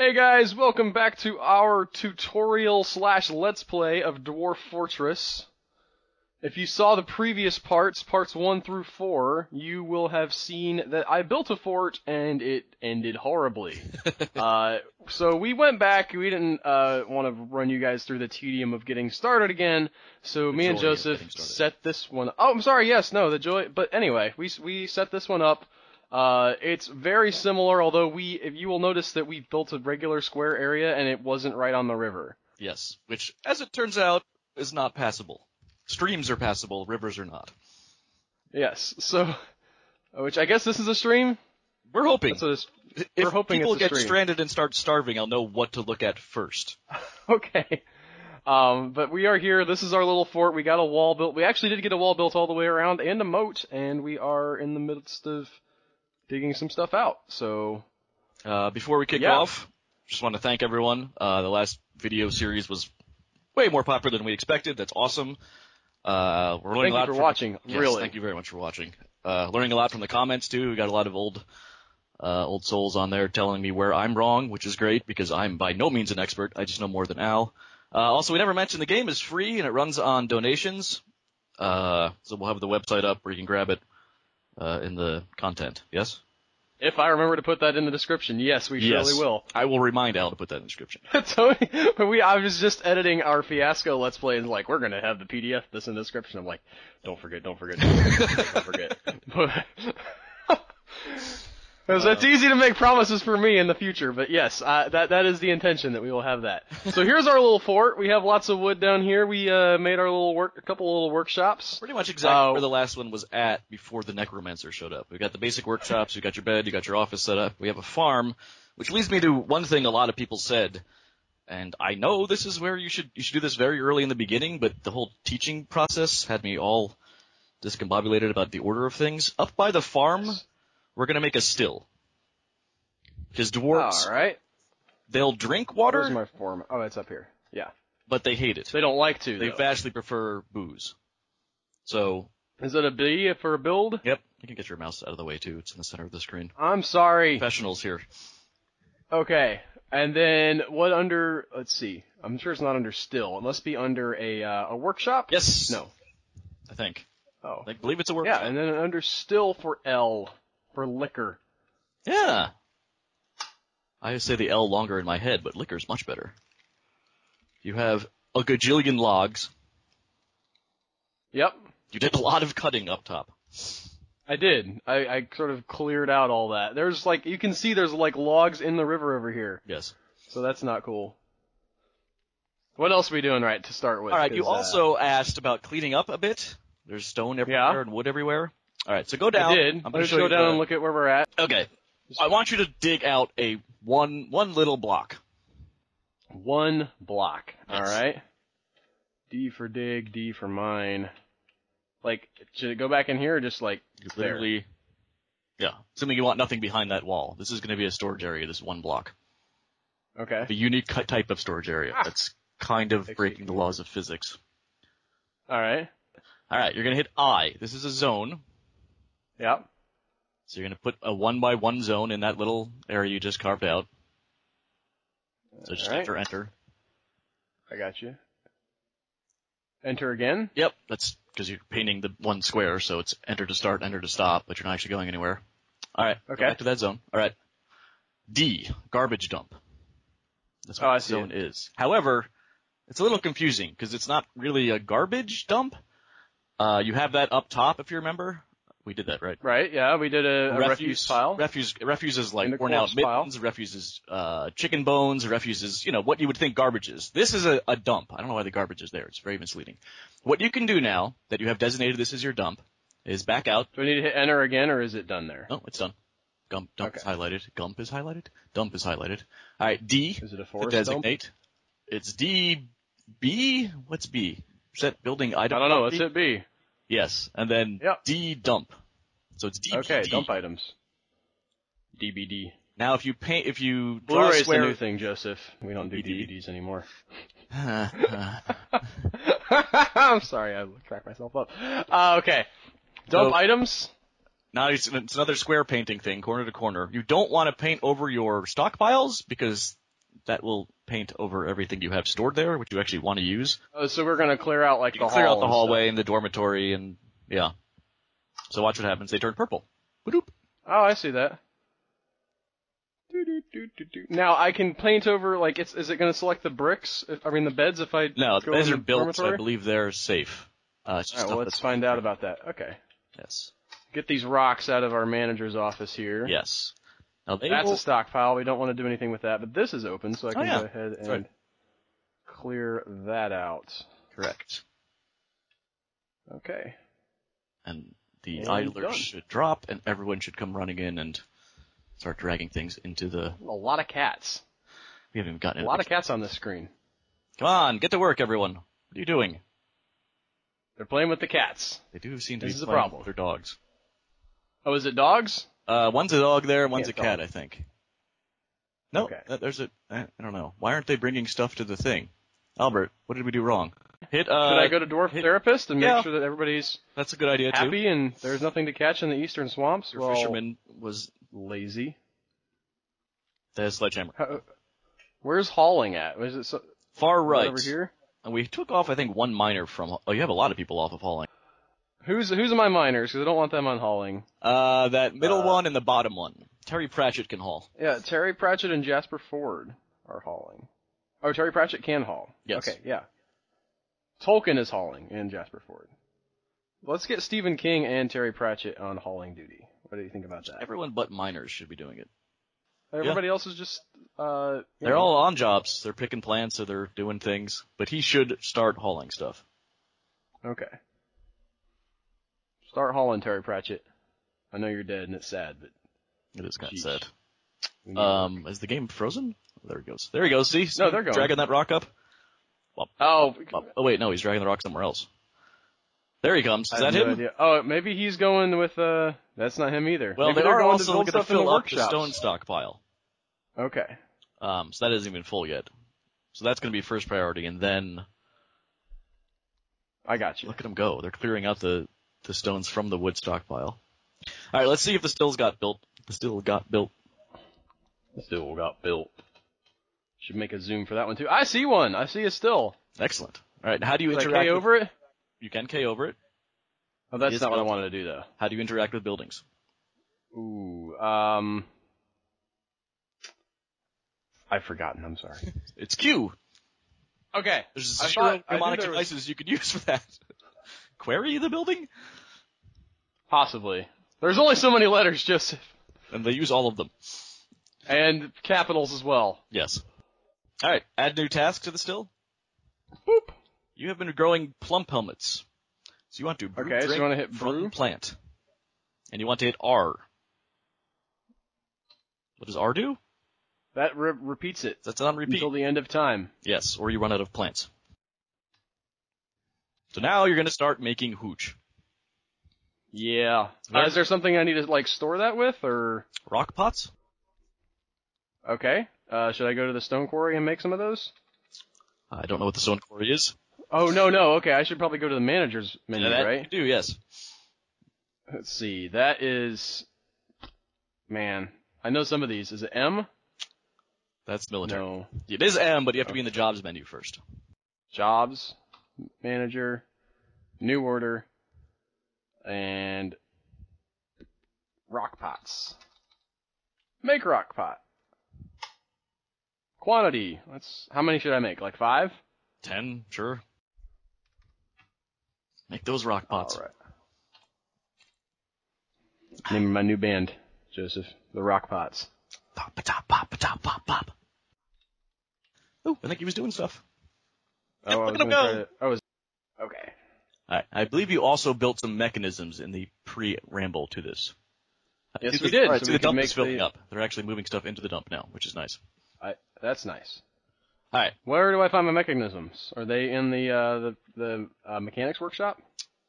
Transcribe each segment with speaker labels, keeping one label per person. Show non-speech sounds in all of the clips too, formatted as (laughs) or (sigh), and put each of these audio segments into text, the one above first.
Speaker 1: Hey guys, welcome back to our tutorial slash let's play of Dwarf Fortress. If you saw the previous parts, parts 1 through 4, you will have seen that I built a fort and it ended horribly. (laughs) uh, so we went back, we didn't uh, want to run you guys through the tedium of getting started again, so me and Joseph set this one Oh, I'm sorry, yes, no, the joy, but anyway, we, we set this one up. Uh, it's very similar, although we, if you will notice that we built a regular square area and it wasn't right on the river.
Speaker 2: Yes, which, as it turns out, is not passable. Streams are passable, rivers are not.
Speaker 1: Yes, so, which I guess this is a stream?
Speaker 2: We're hoping.
Speaker 1: That's what
Speaker 2: if
Speaker 1: we're hoping
Speaker 2: people
Speaker 1: a
Speaker 2: get
Speaker 1: stream.
Speaker 2: stranded and start starving, I'll know what to look at first. (laughs)
Speaker 1: okay. Um, but we are here, this is our little fort, we got a wall built, we actually did get a wall built all the way around and a moat, and we are in the midst of digging some stuff out, so,
Speaker 2: Uh, before we kick
Speaker 1: Yeah.
Speaker 2: off, just want to thank everyone. Uh, the last video series was way more popular than we expected. That's awesome. Uh, we're learning
Speaker 1: thank
Speaker 2: a lot
Speaker 1: you for
Speaker 2: from-
Speaker 1: watching,
Speaker 2: Yes,
Speaker 1: really.
Speaker 2: Thank you very much for watching. Uh, learning a lot from the comments too. We got a lot of old, uh, old souls on there telling me where I'm wrong, which is great because I'm by no means an expert. I just know more than Al. Uh, also, we never mentioned the game is free and it runs on donations. Uh, so we'll have the website up where you can grab it, uh, in the content. Yes?
Speaker 1: If I remember to put that in the description, yes, we
Speaker 2: yes.
Speaker 1: surely will.
Speaker 2: I will remind Al to put that in the description. (laughs)
Speaker 1: Tony, we, I was just editing our Fiasco Let's Play and like, we're gonna have the PDF this in the description. I'm like, don't forget, don't forget, don't forget, don't forget. (laughs) But, Because it's easy to make promises for me in the future, but yes, uh, that that is the intention that we will have that. (laughs) So here's our little fort. We have lots of wood down here. We uh, made our little work, a couple little workshops.
Speaker 2: Pretty much exactly
Speaker 1: Uh,
Speaker 2: where the last one was at before the necromancer showed up. We got the basic workshops, you got your bed, you got your office set up. We have a farm, which leads me to one thing a lot of people said, and I know this is where you should you should do this very early in the beginning, but the whole teaching process had me all discombobulated about the order of things. Up by the farm, we're gonna make a still. Because dwarves,
Speaker 1: All right.
Speaker 2: they'll drink
Speaker 1: Where's
Speaker 2: water,
Speaker 1: my form? Oh, it's up here. Yeah.
Speaker 2: but they hate it.
Speaker 1: They don't like to.
Speaker 2: They
Speaker 1: though.
Speaker 2: vastly prefer booze. So,
Speaker 1: Is it a B for a build?
Speaker 2: yep, you can get your mouse out of the way too. It's in the center of the screen.
Speaker 1: I'm sorry.
Speaker 2: Professionals here.
Speaker 1: Okay. And then what under? Let's see. I'm sure it's not under still. It must be under a uh, a workshop.
Speaker 2: Yes.
Speaker 1: No.
Speaker 2: I think.
Speaker 1: Oh.
Speaker 2: I believe it's a workshop.
Speaker 1: Yeah, and then under still for L for liquor.
Speaker 2: Yeah. I say the L longer in my head, but liquor's much better. You have a gajillion logs.
Speaker 1: Yep.
Speaker 2: You did a lot of cutting up top.
Speaker 1: I did. I, I sort of cleared out all that. There's like you can see there's like logs in the river over here,
Speaker 2: Yes.
Speaker 1: so that's not cool. What else are we doing right to start with?
Speaker 2: All right. You
Speaker 1: uh,
Speaker 2: also asked about cleaning up a bit. There's stone everywhere
Speaker 1: Yeah.
Speaker 2: and wood everywhere. All right. So go down.
Speaker 1: I did.
Speaker 2: I'm gonna
Speaker 1: go down
Speaker 2: the-
Speaker 1: and look at where we're at.
Speaker 2: Okay. I want you to dig out a one one little block.
Speaker 1: One block. All
Speaker 2: Yes.
Speaker 1: right. D for dig, D for mine. Like, should it go back in here or just like
Speaker 2: You
Speaker 1: there?
Speaker 2: literally. Yeah. Assuming you want nothing behind that wall. This is going to be a storage area. This one block.
Speaker 1: Okay.
Speaker 2: A unique type of storage area.
Speaker 1: Ah.
Speaker 2: That's kind of breaking the laws of physics.
Speaker 1: All right.
Speaker 2: All right, you're gonna hit I. This is a zone,
Speaker 1: Yep.
Speaker 2: so you're gonna put a one by one zone in that little area you just carved out. So just
Speaker 1: right.
Speaker 2: enter, enter.
Speaker 1: I got you. Enter again.
Speaker 2: Yep, that's because you're painting the one square, so it's enter to start, enter to stop, but you're not actually going anywhere. All right, go
Speaker 1: Okay.
Speaker 2: back to that zone. All right, D, garbage dump. That's what
Speaker 1: Oh,
Speaker 2: the zone is. However, it's a little confusing because it's not really a garbage dump. Uh, you have that up top, if you remember. We did that, right?
Speaker 1: Right. Yeah. We did a, a refuse, pile.
Speaker 2: Refuse, refuse is like
Speaker 1: And a
Speaker 2: worn out
Speaker 1: corpse pile.
Speaker 2: mittens. Refuse is uh, chicken bones. Refuse is you know what you would think garbage is. This is a, a dump. I don't know why the garbage is there. It's very misleading. What you can do now that you have designated this as your dump is back out.
Speaker 1: Do we need to hit enter again, or is it done there?
Speaker 2: No, it's done. Gump, dump is highlighted. Gump is highlighted. Dump is highlighted. All right, D
Speaker 1: Is it a
Speaker 2: to
Speaker 1: forest dump?
Speaker 2: designate. It's D B. What's B? Set building
Speaker 1: I don't know. Let's hit B.
Speaker 2: Yes, and then
Speaker 1: Yep.
Speaker 2: D dump. So it's D.
Speaker 1: Okay. Dump items. DBD.
Speaker 2: Now, if you paint, if you draw a
Speaker 1: Blu-ray's the
Speaker 2: square,
Speaker 1: new thing, Joseph. We don't do
Speaker 2: DVD.
Speaker 1: DVDs anymore. (laughs) (laughs) I'm sorry, I cracked myself up. Uh, okay. Dump
Speaker 2: So-
Speaker 1: items.
Speaker 2: Now it's, it's another square painting thing, corner to corner. You don't want to paint over your stockpiles because that will paint over everything you have stored there, which you actually want to use.
Speaker 1: Oh, so we're gonna clear out like
Speaker 2: You
Speaker 1: the
Speaker 2: clear out the
Speaker 1: and
Speaker 2: hallway and the dormitory and yeah. So watch what happens. They turn purple. Ba-doop.
Speaker 1: Oh, I see that. Now I can paint over like it's. Is it gonna select the bricks? If, I mean the beds. If I
Speaker 2: No,
Speaker 1: go beds
Speaker 2: are
Speaker 1: the
Speaker 2: built, so I believe they're safe. Uh,
Speaker 1: All right, well, let's find out about that. Okay.
Speaker 2: Yes.
Speaker 1: Get these rocks out of our manager's office here.
Speaker 2: Yes. Now
Speaker 1: That's
Speaker 2: will,
Speaker 1: a stockpile. We don't want to do anything with that. But this is open, so I oh, can
Speaker 2: Oh, yeah.
Speaker 1: go ahead and
Speaker 2: right.
Speaker 1: clear that out.
Speaker 2: correct.
Speaker 1: Okay.
Speaker 2: And the
Speaker 1: And
Speaker 2: should drop, and everyone should come running in and start dragging things into the.
Speaker 1: A lot of cats.
Speaker 2: We haven't even gotten
Speaker 1: A lot of cats on this screen.
Speaker 2: Come on, get to work, everyone. What are you doing?
Speaker 1: They're playing with the cats.
Speaker 2: They do seem to
Speaker 1: This
Speaker 2: be
Speaker 1: is a
Speaker 2: playing
Speaker 1: problem.
Speaker 2: with their dogs.
Speaker 1: Oh, is it dogs?
Speaker 2: Uh, one's a dog there, one's a
Speaker 1: Can't
Speaker 2: cat. I think. No,
Speaker 1: Okay.
Speaker 2: uh, there's a. I don't know. Why aren't they bringing stuff to the thing? Albert, what did we do wrong? Hit. Uh,
Speaker 1: Should I go to dwarf
Speaker 2: hit-
Speaker 1: therapist and
Speaker 2: yeah.
Speaker 1: make sure that everybody's
Speaker 2: That's a good idea too.
Speaker 1: happy and there's nothing to catch in the eastern swamps?
Speaker 2: Your
Speaker 1: Well,
Speaker 2: fisherman was
Speaker 1: lazy.
Speaker 2: the sledgehammer.
Speaker 1: How, where's hauling at? Was it so,
Speaker 2: Far right.
Speaker 1: over here?
Speaker 2: And we took off, I think, one miner from. Oh, you have a lot of people off of hauling.
Speaker 1: Who's who's my miners? Because I don't want them on hauling.
Speaker 2: Uh, that middle
Speaker 1: Uh,
Speaker 2: one and the bottom one. Terry Pratchett can haul.
Speaker 1: Yeah, Terry Pratchett and Jasper Fforde are hauling. Oh, Terry Pratchett can haul.
Speaker 2: Yes.
Speaker 1: Okay, yeah. Tolkien is hauling and Jasper Fforde. Let's get Stephen King and Terry Pratchett on hauling duty. What do you think about that?
Speaker 2: Everyone but miners should be doing it.
Speaker 1: Everybody else is just uh.
Speaker 2: They're
Speaker 1: know,
Speaker 2: all on jobs. They're picking plants, so they're doing things. But he should start hauling stuff.
Speaker 1: okay. Start hauling, Terry Pratchett. I know you're dead and it's sad, but
Speaker 2: It is kind of sad. Um, is the game frozen? There he goes. There he goes. See?
Speaker 1: No, they're going.
Speaker 2: Dragging that rock up.
Speaker 1: oh,
Speaker 2: Oh, oh, wait, no, he's dragging the rock somewhere else. There he comes. Is that
Speaker 1: no
Speaker 2: him?
Speaker 1: idea. Oh, maybe he's going with uh. That's not him either.
Speaker 2: Well,
Speaker 1: maybe
Speaker 2: they
Speaker 1: they're going
Speaker 2: also
Speaker 1: to
Speaker 2: going to fill up the stone stockpile.
Speaker 1: Okay.
Speaker 2: Um, so that isn't even full yet. So that's going to be first priority, and then
Speaker 1: I got you.
Speaker 2: look at them go. They're clearing out the the stones from the wood stockpile. All right, let's see if the stills got built. The still got built.
Speaker 1: The Still got built. Should make a zoom for that one too. I see one. I see a still.
Speaker 2: Excellent. All right, how do you
Speaker 1: Did I
Speaker 2: interact
Speaker 1: K
Speaker 2: with-
Speaker 1: over it?
Speaker 2: You can K over it.
Speaker 1: Oh, that's
Speaker 2: is
Speaker 1: not what I wanted to do though.
Speaker 2: How do you interact with buildings?
Speaker 1: Ooh, um, I've forgotten. I'm sorry. (laughs)
Speaker 2: It's Q.
Speaker 1: Okay.
Speaker 2: There's
Speaker 1: I
Speaker 2: zero
Speaker 1: thought- I
Speaker 2: mnemonic
Speaker 1: there was-
Speaker 2: devices you could use for that. Query the building,
Speaker 1: Possibly. There's only so many letters, Joseph,
Speaker 2: and they use all of them.
Speaker 1: and capitals as well.
Speaker 2: Yes. All right, add new task to the still.
Speaker 1: Boop.
Speaker 2: You have been growing plump helmets. So you want to brew
Speaker 1: Okay, so you wanna hit
Speaker 2: from
Speaker 1: brew?
Speaker 2: plant. And you want to hit R. What does R do?
Speaker 1: That re- repeats it
Speaker 2: That's on repeat.
Speaker 1: until the end of time.
Speaker 2: Yes, or you run out of plants. So now you're gonna start making hooch.
Speaker 1: Yeah. Uh, is there something I need to like store that with, or
Speaker 2: Rock pots?
Speaker 1: okay? Uh, should I go to the stone quarry and make some of those?
Speaker 2: I don't know what the stone quarry is.
Speaker 1: Oh no, no. Okay, I should probably go to the manager's menu,
Speaker 2: Yeah,
Speaker 1: right?
Speaker 2: do, yes.
Speaker 1: Let's see. That is, man. I know some of these. Is it M?
Speaker 2: That's military.
Speaker 1: No.
Speaker 2: It is M, but you have to be in the jobs menu first.
Speaker 1: Jobs, manager, new order, and rock pots. Make rock pot. Quantity. Let's. How many should I make? Like five?
Speaker 2: Ten, sure. Make those rock pots.
Speaker 1: All right. Name of my new band, Joseph. The Rock Pots.
Speaker 2: Pop, pop, pop, pop, pop, pop. Oh, I think he was doing stuff.
Speaker 1: Oh, I
Speaker 2: look
Speaker 1: was
Speaker 2: at 'em
Speaker 1: gonna
Speaker 2: go.
Speaker 1: to- I was. Okay.
Speaker 2: Alright, I believe you also built some mechanisms in the pre-ramble to this.
Speaker 1: Yes,
Speaker 2: See
Speaker 1: we did,
Speaker 2: alright,
Speaker 1: so
Speaker 2: see
Speaker 1: we
Speaker 2: the dump is filling
Speaker 1: the-
Speaker 2: up. They're actually moving stuff into the dump now, which is nice.
Speaker 1: I. That's nice.
Speaker 2: Alright,
Speaker 1: Where do I find my mechanisms? Are they in the uh, the the uh, mechanics workshop?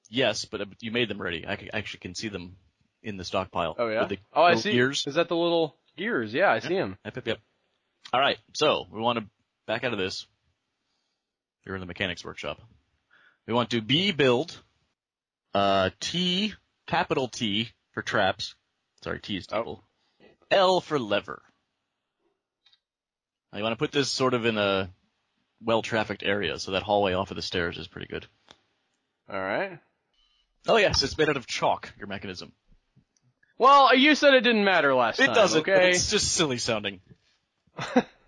Speaker 2: yes, but uh, you made them ready. I c- actually can see them in the stockpile.
Speaker 1: Oh yeah.
Speaker 2: The
Speaker 1: oh, I see.
Speaker 2: Gears.
Speaker 1: Is that the little gears? Yeah, I see them.
Speaker 2: Yep, yep, yep. Alright, so we want to back out of this. You're in the mechanics workshop. We want to B build, uh, T, capital T for traps. Sorry, T is
Speaker 1: Oh.
Speaker 2: double. L for lever. I I want to put this sort of in a well-trafficked area, so that hallway off of the stairs is pretty good.
Speaker 1: All right.
Speaker 2: Oh yes, it's made out of chalk. Your mechanism.
Speaker 1: Well, you said it didn't matter last
Speaker 2: It
Speaker 1: time.
Speaker 2: doesn't. but
Speaker 1: Okay.
Speaker 2: It's just silly sounding. (laughs)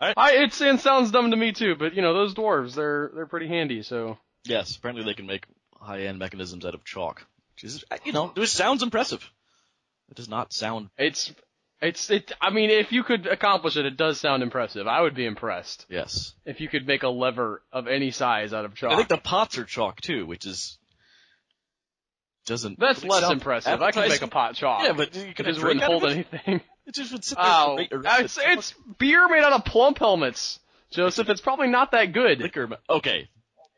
Speaker 1: I, it's, it sounds dumb to me too, but you know those dwarves, they're they're pretty handy. So
Speaker 2: Yes, apparently they can make high-end mechanisms out of chalk, which is, you know, it sounds impressive. It does not sound.
Speaker 1: it's it's it. I mean, if you could accomplish it, it does sound impressive. I would be impressed
Speaker 2: Yes,
Speaker 1: if you could make a lever of any size out of chalk.
Speaker 2: I think the pots are chalk too, which is doesn't.
Speaker 1: That's less impressive. I can make a pot chalk.
Speaker 2: Yeah, but you
Speaker 1: it
Speaker 2: can
Speaker 1: just wouldn't hold anything.
Speaker 2: It just would sit there
Speaker 1: Oh, it's, it's beer made out of plump helmets, Joseph. It's probably not that good.
Speaker 2: liquor. ma- Okay,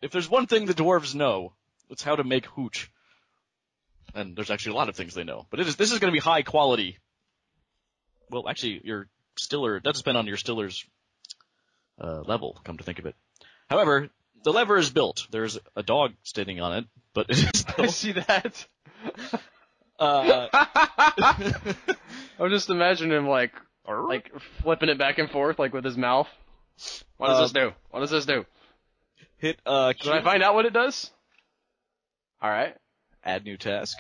Speaker 2: if there's one thing the dwarves know, it's how to make hooch. And there's actually a lot of things they know, but it is this is going to be high quality. Well, actually, your stiller that depend on your stiller's uh, level. Come to think of it. However, the lever is built. There's a dog standing on it, but it is (laughs)
Speaker 1: I
Speaker 2: still,
Speaker 1: see that. (laughs)
Speaker 2: uh, (laughs)
Speaker 1: I'm just imagining him like like flipping it back and forth like with his mouth. What does
Speaker 2: Uh,
Speaker 1: this do? What does this do?
Speaker 2: hit uh,
Speaker 1: Should I
Speaker 2: Q,
Speaker 1: find out what it does? All right.
Speaker 2: add new task.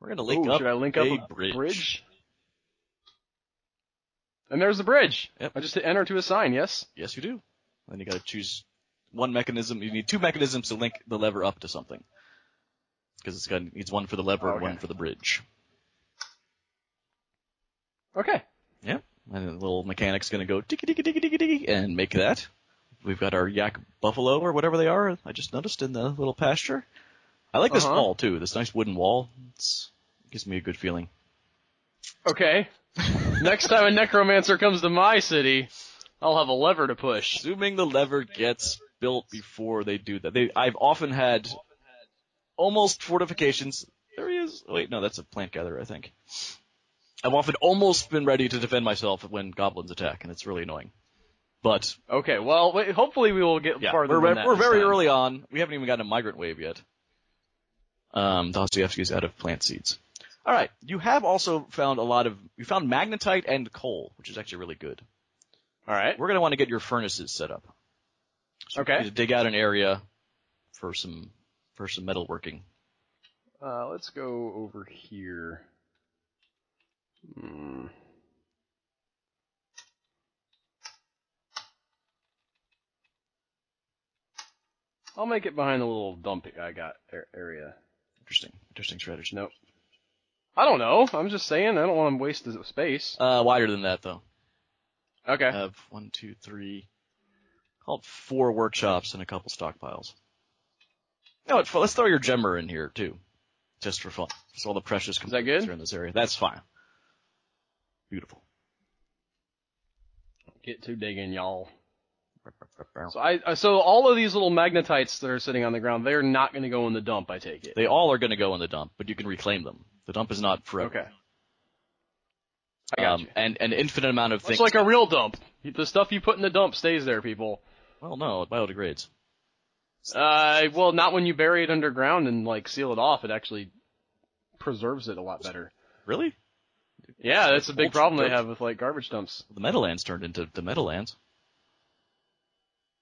Speaker 2: We're gonna link
Speaker 1: Ooh,
Speaker 2: up
Speaker 1: should I link up
Speaker 2: a
Speaker 1: a
Speaker 2: bridge.
Speaker 1: bridge? And there's the bridge.
Speaker 2: Yep.
Speaker 1: I just hit enter to assign. Yes.
Speaker 2: Yes, you do. Then you got to choose one mechanism. You need two mechanisms to link the lever up to something. Because it's got needs one for the lever and
Speaker 1: Okay.
Speaker 2: one for the bridge.
Speaker 1: Okay.
Speaker 2: Yeah. And the little mechanic's gonna go tiki tiki tiki tiki tiki and make that. We've got our yak buffalo or whatever they are. I just noticed in the little pasture. I like this
Speaker 1: Uh-huh.
Speaker 2: wall too. This nice wooden wall. It's gives me a good feeling.
Speaker 1: Okay. (laughs) Next time a necromancer comes to my city, I'll have a lever to push.
Speaker 2: Assuming the lever gets built before they do that. They, I've often had almost fortifications. There he is. Wait, no, that's a plant gatherer, I think. I've often almost been ready to defend myself when goblins attack, and it's really annoying. But
Speaker 1: Okay. Well, wait, hopefully we will get
Speaker 2: yeah,
Speaker 1: farther
Speaker 2: we're, we're very
Speaker 1: time.
Speaker 2: early on. We haven't even gotten a migrant wave yet. Um, Dostoevsky's out of plant seeds. All right, you have also found a lot of you found magnetite and coal, which is actually really good.
Speaker 1: All right.
Speaker 2: We're gonna want to get your furnaces set up. So
Speaker 1: Okay.
Speaker 2: need to dig out an area for some for some metalworking.
Speaker 1: Uh, let's go over here. Hmm. I'll make it behind the little dump I got area.
Speaker 2: Interesting, interesting strategy.
Speaker 1: Nope. I don't know. I'm just saying. I don't want to waste the space.
Speaker 2: Uh, wider than that though.
Speaker 1: Okay.
Speaker 2: I have one, two, three, called four workshops and a couple stockpiles. No, let's throw your gemmer in here too, just for fun. Just all the precious
Speaker 1: that
Speaker 2: components
Speaker 1: good?
Speaker 2: are in this area. That's fine. Beautiful.
Speaker 1: Get to digging, y'all. (laughs) So I, I- so all of these little magnetites that are sitting on the ground, they're not going to go in the dump. I take it.
Speaker 2: They all are going to go in the dump, but you can reclaim them. The dump is not forever.
Speaker 1: Okay. I got
Speaker 2: um,
Speaker 1: you.
Speaker 2: And an infinite amount of
Speaker 1: It's
Speaker 2: things.
Speaker 1: It's like a real dump. The stuff you put in the dump stays there, people.
Speaker 2: well, no, it biodegrades.
Speaker 1: Uh, well, not when you bury it underground and like seal it off. It actually preserves it a lot better.
Speaker 2: Really?
Speaker 1: Yeah, that's a big problem they have with like garbage dumps.
Speaker 2: The Meadowlands turned into the Meadowlands.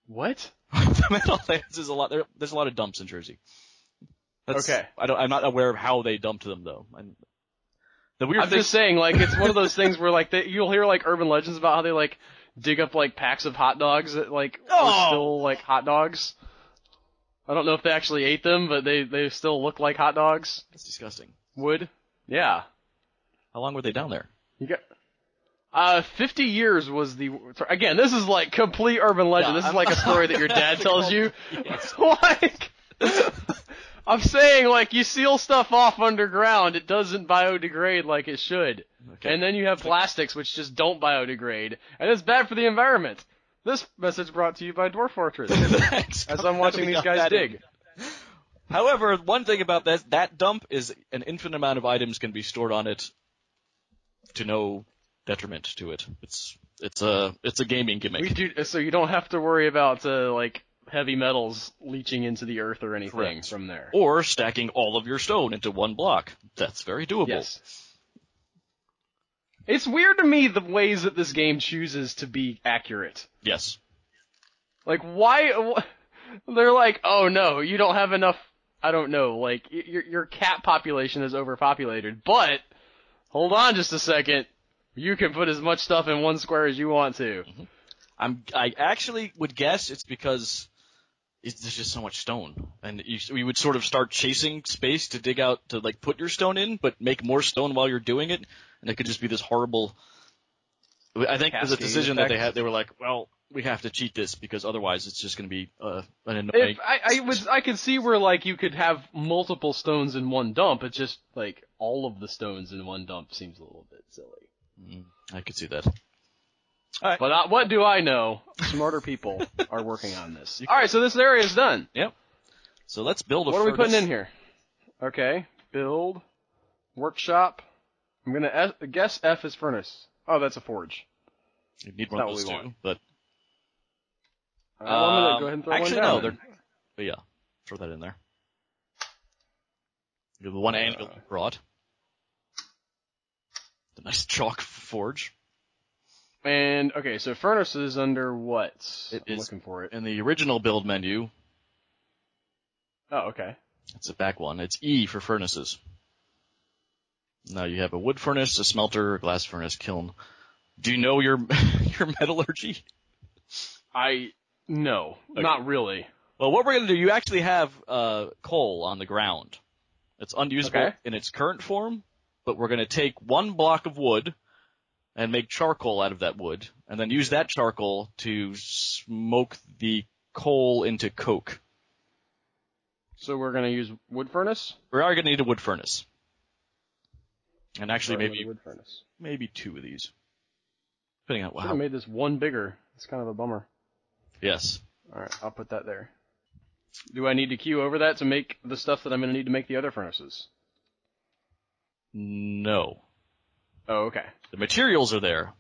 Speaker 1: What? (laughs)
Speaker 2: the Meadowlands is a lot. There, there's a lot of dumps in Jersey. That's,
Speaker 1: Okay.
Speaker 2: I don't. I'm not aware of how they dumped them though. I'm, the weird
Speaker 1: I'm
Speaker 2: thing.
Speaker 1: just saying, like, it's one of those (laughs) things where like they, you'll hear like urban legends about how they like dig up like packs of hot dogs that like
Speaker 2: Oh!
Speaker 1: are still like hot dogs. I don't know if they actually ate them, but they they still look like hot dogs
Speaker 2: That's disgusting.
Speaker 1: would. Yeah.
Speaker 2: How long were they down there?
Speaker 1: You got. Uh, 50 years was the, again, this is like complete urban legend.
Speaker 2: Yeah,
Speaker 1: this is like a story that your (laughs) dad tells you.
Speaker 2: Yes. (laughs)
Speaker 1: like, (laughs) I'm saying like you seal stuff off underground, it doesn't biodegrade like it should.
Speaker 2: Okay.
Speaker 1: And then you have plastics which just don't biodegrade, and it's bad for the environment. This message brought to you by Dwarf Fortress. As I'm watching these guys
Speaker 2: in.
Speaker 1: dig.
Speaker 2: However, one thing about that that dump is an infinite amount of items can be stored on it to no detriment to it. It's it's a it's a gaming gimmick.
Speaker 1: We do, so you don't have to worry about uh, like heavy metals leaching into the earth or anything
Speaker 2: Correct.
Speaker 1: from there.
Speaker 2: or stacking all of your stone into one block. That's very doable.
Speaker 1: Yes. It's weird to me the ways that this game chooses to be accurate.
Speaker 2: Yes.
Speaker 1: Like, why? wh- They're like, oh no, you don't have enough. I don't know. Like, your your cat population is overpopulated, but hold on just a second. You can put as much stuff in one square as you want to. Mm-hmm.
Speaker 2: I'm. I actually would guess it's because it's, there's just so much stone, and you, we would sort of start chasing space to dig out to like put your stone in, but make more stone while you're doing it, and it could just be this horrible. I think it was a
Speaker 1: Cascade
Speaker 2: decision that they had. They were like, well, we have to cheat this because otherwise it's just going to be uh, an annoying.
Speaker 1: If I, I was, I could see where like you could have multiple stones in one dump. It's just like all of the stones in one dump seems a little bit silly.
Speaker 2: Mm, I could see that.
Speaker 1: But uh, what do I know? Smarter people (laughs) are working on this. All right, so this area is done. Yep.
Speaker 2: So let's build a.
Speaker 1: What are we putting in here? Okay, build, workshop. I'm gonna F, guess F is furnace. Oh, that's a forge.
Speaker 2: You need
Speaker 1: That's
Speaker 2: one of those
Speaker 1: what
Speaker 2: too, but
Speaker 1: Uh, well,
Speaker 2: Um,
Speaker 1: go ahead and throw
Speaker 2: actually, no,
Speaker 1: then.
Speaker 2: but yeah, throw that in there. You have the one
Speaker 1: Uh,
Speaker 2: brought. The nice chalk forge.
Speaker 1: And okay, so furnace is under what?
Speaker 2: It
Speaker 1: I'm looking for it.
Speaker 2: In the original build menu,
Speaker 1: Oh, okay.
Speaker 2: it's the back one. It's E for furnaces. Now you have a wood furnace, a smelter, a glass furnace, kiln. Do you know your (laughs) your metallurgy?
Speaker 1: I no,
Speaker 2: Okay.
Speaker 1: not really.
Speaker 2: Well, what we're gonna do, you actually have uh, coal on the ground. It's unusable
Speaker 1: Okay.
Speaker 2: in its current form, but we're gonna take one block of wood and make charcoal out of that wood, and then use that charcoal to smoke the coal into coke.
Speaker 1: So we're gonna use wood furnace.
Speaker 2: We are gonna need a wood furnace, and actually
Speaker 1: Starting
Speaker 2: maybe
Speaker 1: wood furnace.
Speaker 2: maybe two of these, depending on
Speaker 1: Should
Speaker 2: how.
Speaker 1: have made this one bigger. It's kind of a bummer.
Speaker 2: Yes.
Speaker 1: All right, I'll put that there. Do I need to queue over that to make the stuff that I'm gonna need to make the other furnaces?
Speaker 2: No.
Speaker 1: Oh, okay.
Speaker 2: The materials are there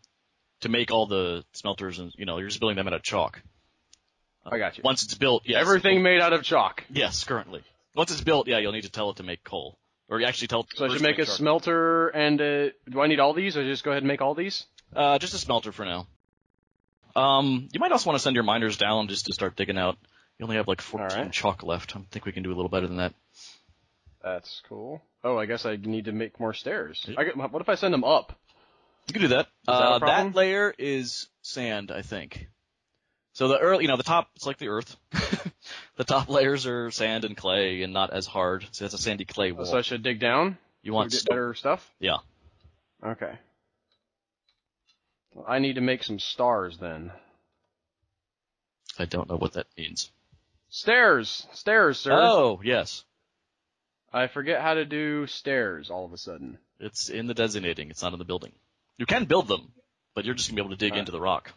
Speaker 2: to make all the smelters, and you know you're just building them out of chalk.
Speaker 1: I got you.
Speaker 2: Once it's built, yes.
Speaker 1: Everything made out of chalk.
Speaker 2: Yes, currently. Once it's built, yeah, you'll need to tell it to make coal. Or you actually tell it
Speaker 1: So I should
Speaker 2: to
Speaker 1: make a smelter and a. Do I need all these, or just go ahead and make all these?
Speaker 2: Uh, just a smelter for now. Um, you might also want to send your miners down just to start digging out. You only have like 14
Speaker 1: Alright.
Speaker 2: chalk left. I think we can do a little better than that.
Speaker 1: That's cool. Oh, I guess I need to make more stairs. I get, what if I send them up?
Speaker 2: You can do that.
Speaker 1: that
Speaker 2: uh, that layer is sand, I think. So the early, you know, the top, it's like the earth. (laughs) the top layers are sand and clay and not as hard. So it's a sandy clay wall.
Speaker 1: So I should dig down.
Speaker 2: you
Speaker 1: to
Speaker 2: want
Speaker 1: get better stuff.
Speaker 2: Yeah.
Speaker 1: Okay. I need to make some stars then.
Speaker 2: I don't know what that means.
Speaker 1: Stairs, stairs, sir.
Speaker 2: Oh, yes.
Speaker 1: I forget how to do stairs all of a sudden.
Speaker 2: It's in the designating. It's not in the building. You can build them, but you're just gonna be able to dig
Speaker 1: Alright.
Speaker 2: into the rock.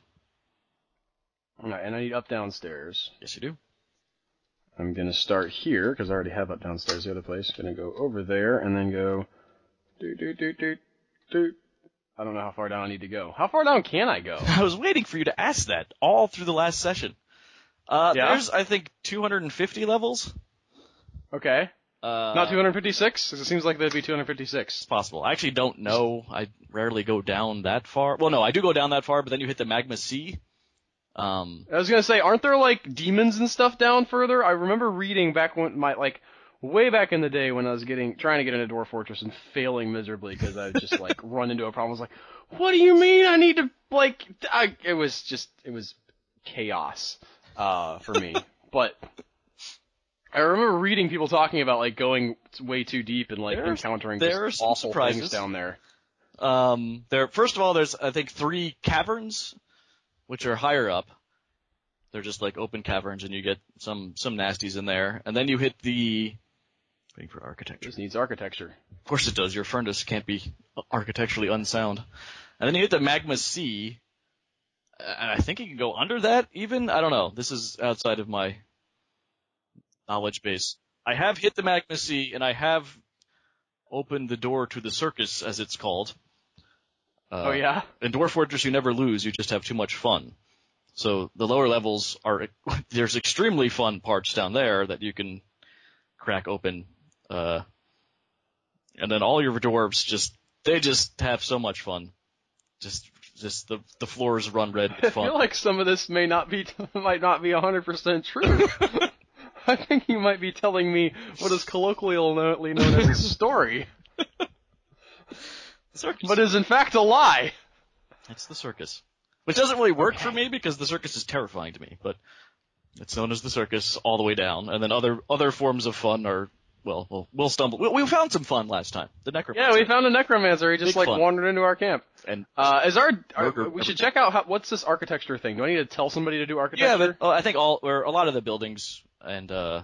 Speaker 1: All right, and I need up downstairs.
Speaker 2: Yes, you do.
Speaker 1: I'm gonna start here because I already have up downstairs the other place. Gonna go over there and then go. Do do do do do. I don't know how far down I need to go. How far down can I go? (laughs)
Speaker 2: I was waiting for you to ask that all through the last session. Uh,
Speaker 1: Yeah?
Speaker 2: there's, I think, 250 levels.
Speaker 1: Okay,
Speaker 2: Uh,
Speaker 1: not 256. 'cause it seems like there'd be 256.
Speaker 2: It's possible. I actually don't know. I rarely go down that far. Well, no, I do go down that far, but then you hit the magma sea. Um,
Speaker 1: I was gonna say, aren't there like demons and stuff down further? I remember reading back when my like way back in the day when I was getting trying to get into Dwarf Fortress and failing miserably because I just like (laughs) run into a problem. I was like, "What do you mean I need to like?" I, it was just it was chaos uh, for me. (laughs) but I remember reading people talking about like going way too deep and like
Speaker 2: There's-
Speaker 1: encountering
Speaker 2: there
Speaker 1: just
Speaker 2: some
Speaker 1: awful
Speaker 2: surprises.
Speaker 1: things down there.
Speaker 2: um, there. First of all, there's I think three caverns, which are higher up. They're just like open caverns, and you get some some nasties in there. And then you hit the. Waiting for architecture.
Speaker 1: Just needs architecture.
Speaker 2: Of course it does. Your furnace can't be architecturally unsound. And then you hit the magma sea, and I think you can go under that even. I don't know. This is outside of my knowledge base. I have hit the magma sea, and I have opened the door to the circus, as it's called. Uh,
Speaker 1: oh yeah.
Speaker 2: in Dwarf Fortress, you never lose. You just have too much fun. So the lower levels are (laughs) there's extremely fun parts down there that you can crack open, uh, and then all your dwarves just they just have so much fun. Just, just the the floors run red
Speaker 1: I
Speaker 2: with fun.
Speaker 1: I feel like some of this may not be (laughs) might not be 100% true. (laughs) I think you might be telling me what is colloquially known as a story, (laughs)
Speaker 2: circus.
Speaker 1: but is in fact a lie.
Speaker 2: It's the circus. Which doesn't really work for me because the circus is terrifying to me, but it's known as the circus all the way down. And then other other forms of fun are well, we'll, we'll stumble. We, we found some fun last time. The necromancer.
Speaker 1: Yeah, we found a necromancer. He just
Speaker 2: Big
Speaker 1: like
Speaker 2: fun.
Speaker 1: wandered into our camp.
Speaker 2: and
Speaker 1: Uh, is our, our we should
Speaker 2: everything.
Speaker 1: check out how, what's this architecture thing? Do I need to tell somebody to do architecture?
Speaker 2: yeah, but I think all or a lot of the buildings and uh,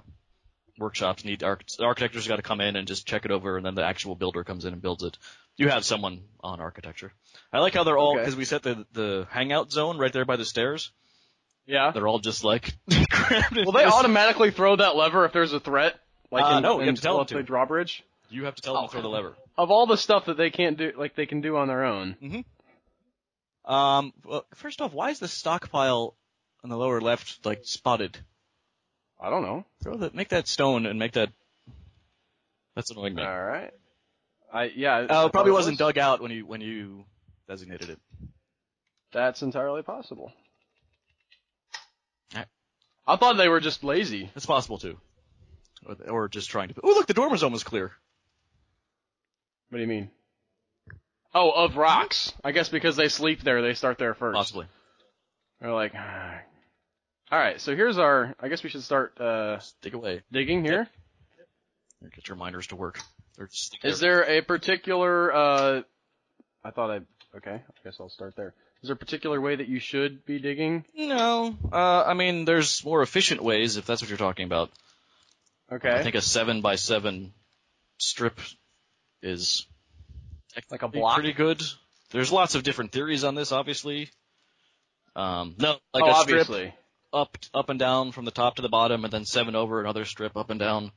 Speaker 2: workshops need arch- the architect's got to come in and just check it over, and then the actual builder comes in and builds it. You have someone on architecture. I like how they're all
Speaker 1: Okay.
Speaker 2: because we set the the hangout zone right there by the stairs.
Speaker 1: yeah.
Speaker 2: They're all just like (laughs)
Speaker 1: Will they automatically throw that lever if there's a threat? Like
Speaker 2: Uh,
Speaker 1: in,
Speaker 2: no, you
Speaker 1: in
Speaker 2: have to tell them to.
Speaker 1: Drawbridge.
Speaker 2: You have to tell them to throw the lever. (laughs)
Speaker 1: Of all the stuff that they can't do, like they can do on their own. Hmm.
Speaker 2: Um, well, first off, why is the stockpile on the lower left like spotted?
Speaker 1: I don't know.
Speaker 2: Throw that, make that stone and make that. That's annoying me.
Speaker 1: All right. I yeah.
Speaker 2: Oh, it probably wasn't dug out when you when you designated it.
Speaker 1: That's entirely possible. I thought they were just lazy.
Speaker 2: It's possible too, or, or just trying to. Oh, look, the dormer zone was clear.
Speaker 1: What do you mean? Oh, of rocks. I guess because they sleep there, they start there first.
Speaker 2: Possibly.
Speaker 1: They're like, "Ah." all right. So here's our. I guess we should start uh,
Speaker 2: Just dig away.
Speaker 1: digging here.
Speaker 2: Get your miners to work.
Speaker 1: Is there a particular? uh I thought I. Okay, I guess I'll start there. Is there a particular way that you should be digging?
Speaker 2: No. Uh, I mean, there's more efficient ways if that's what you're talking about.
Speaker 1: Okay.
Speaker 2: I think a seven by seven strip is
Speaker 1: Like a block?
Speaker 2: pretty good. There's lots of different theories on this, obviously. Um, no, like
Speaker 1: oh,
Speaker 2: a strip
Speaker 1: obviously.
Speaker 2: up, up and down from the top to the bottom, and then seven over another strip up and down,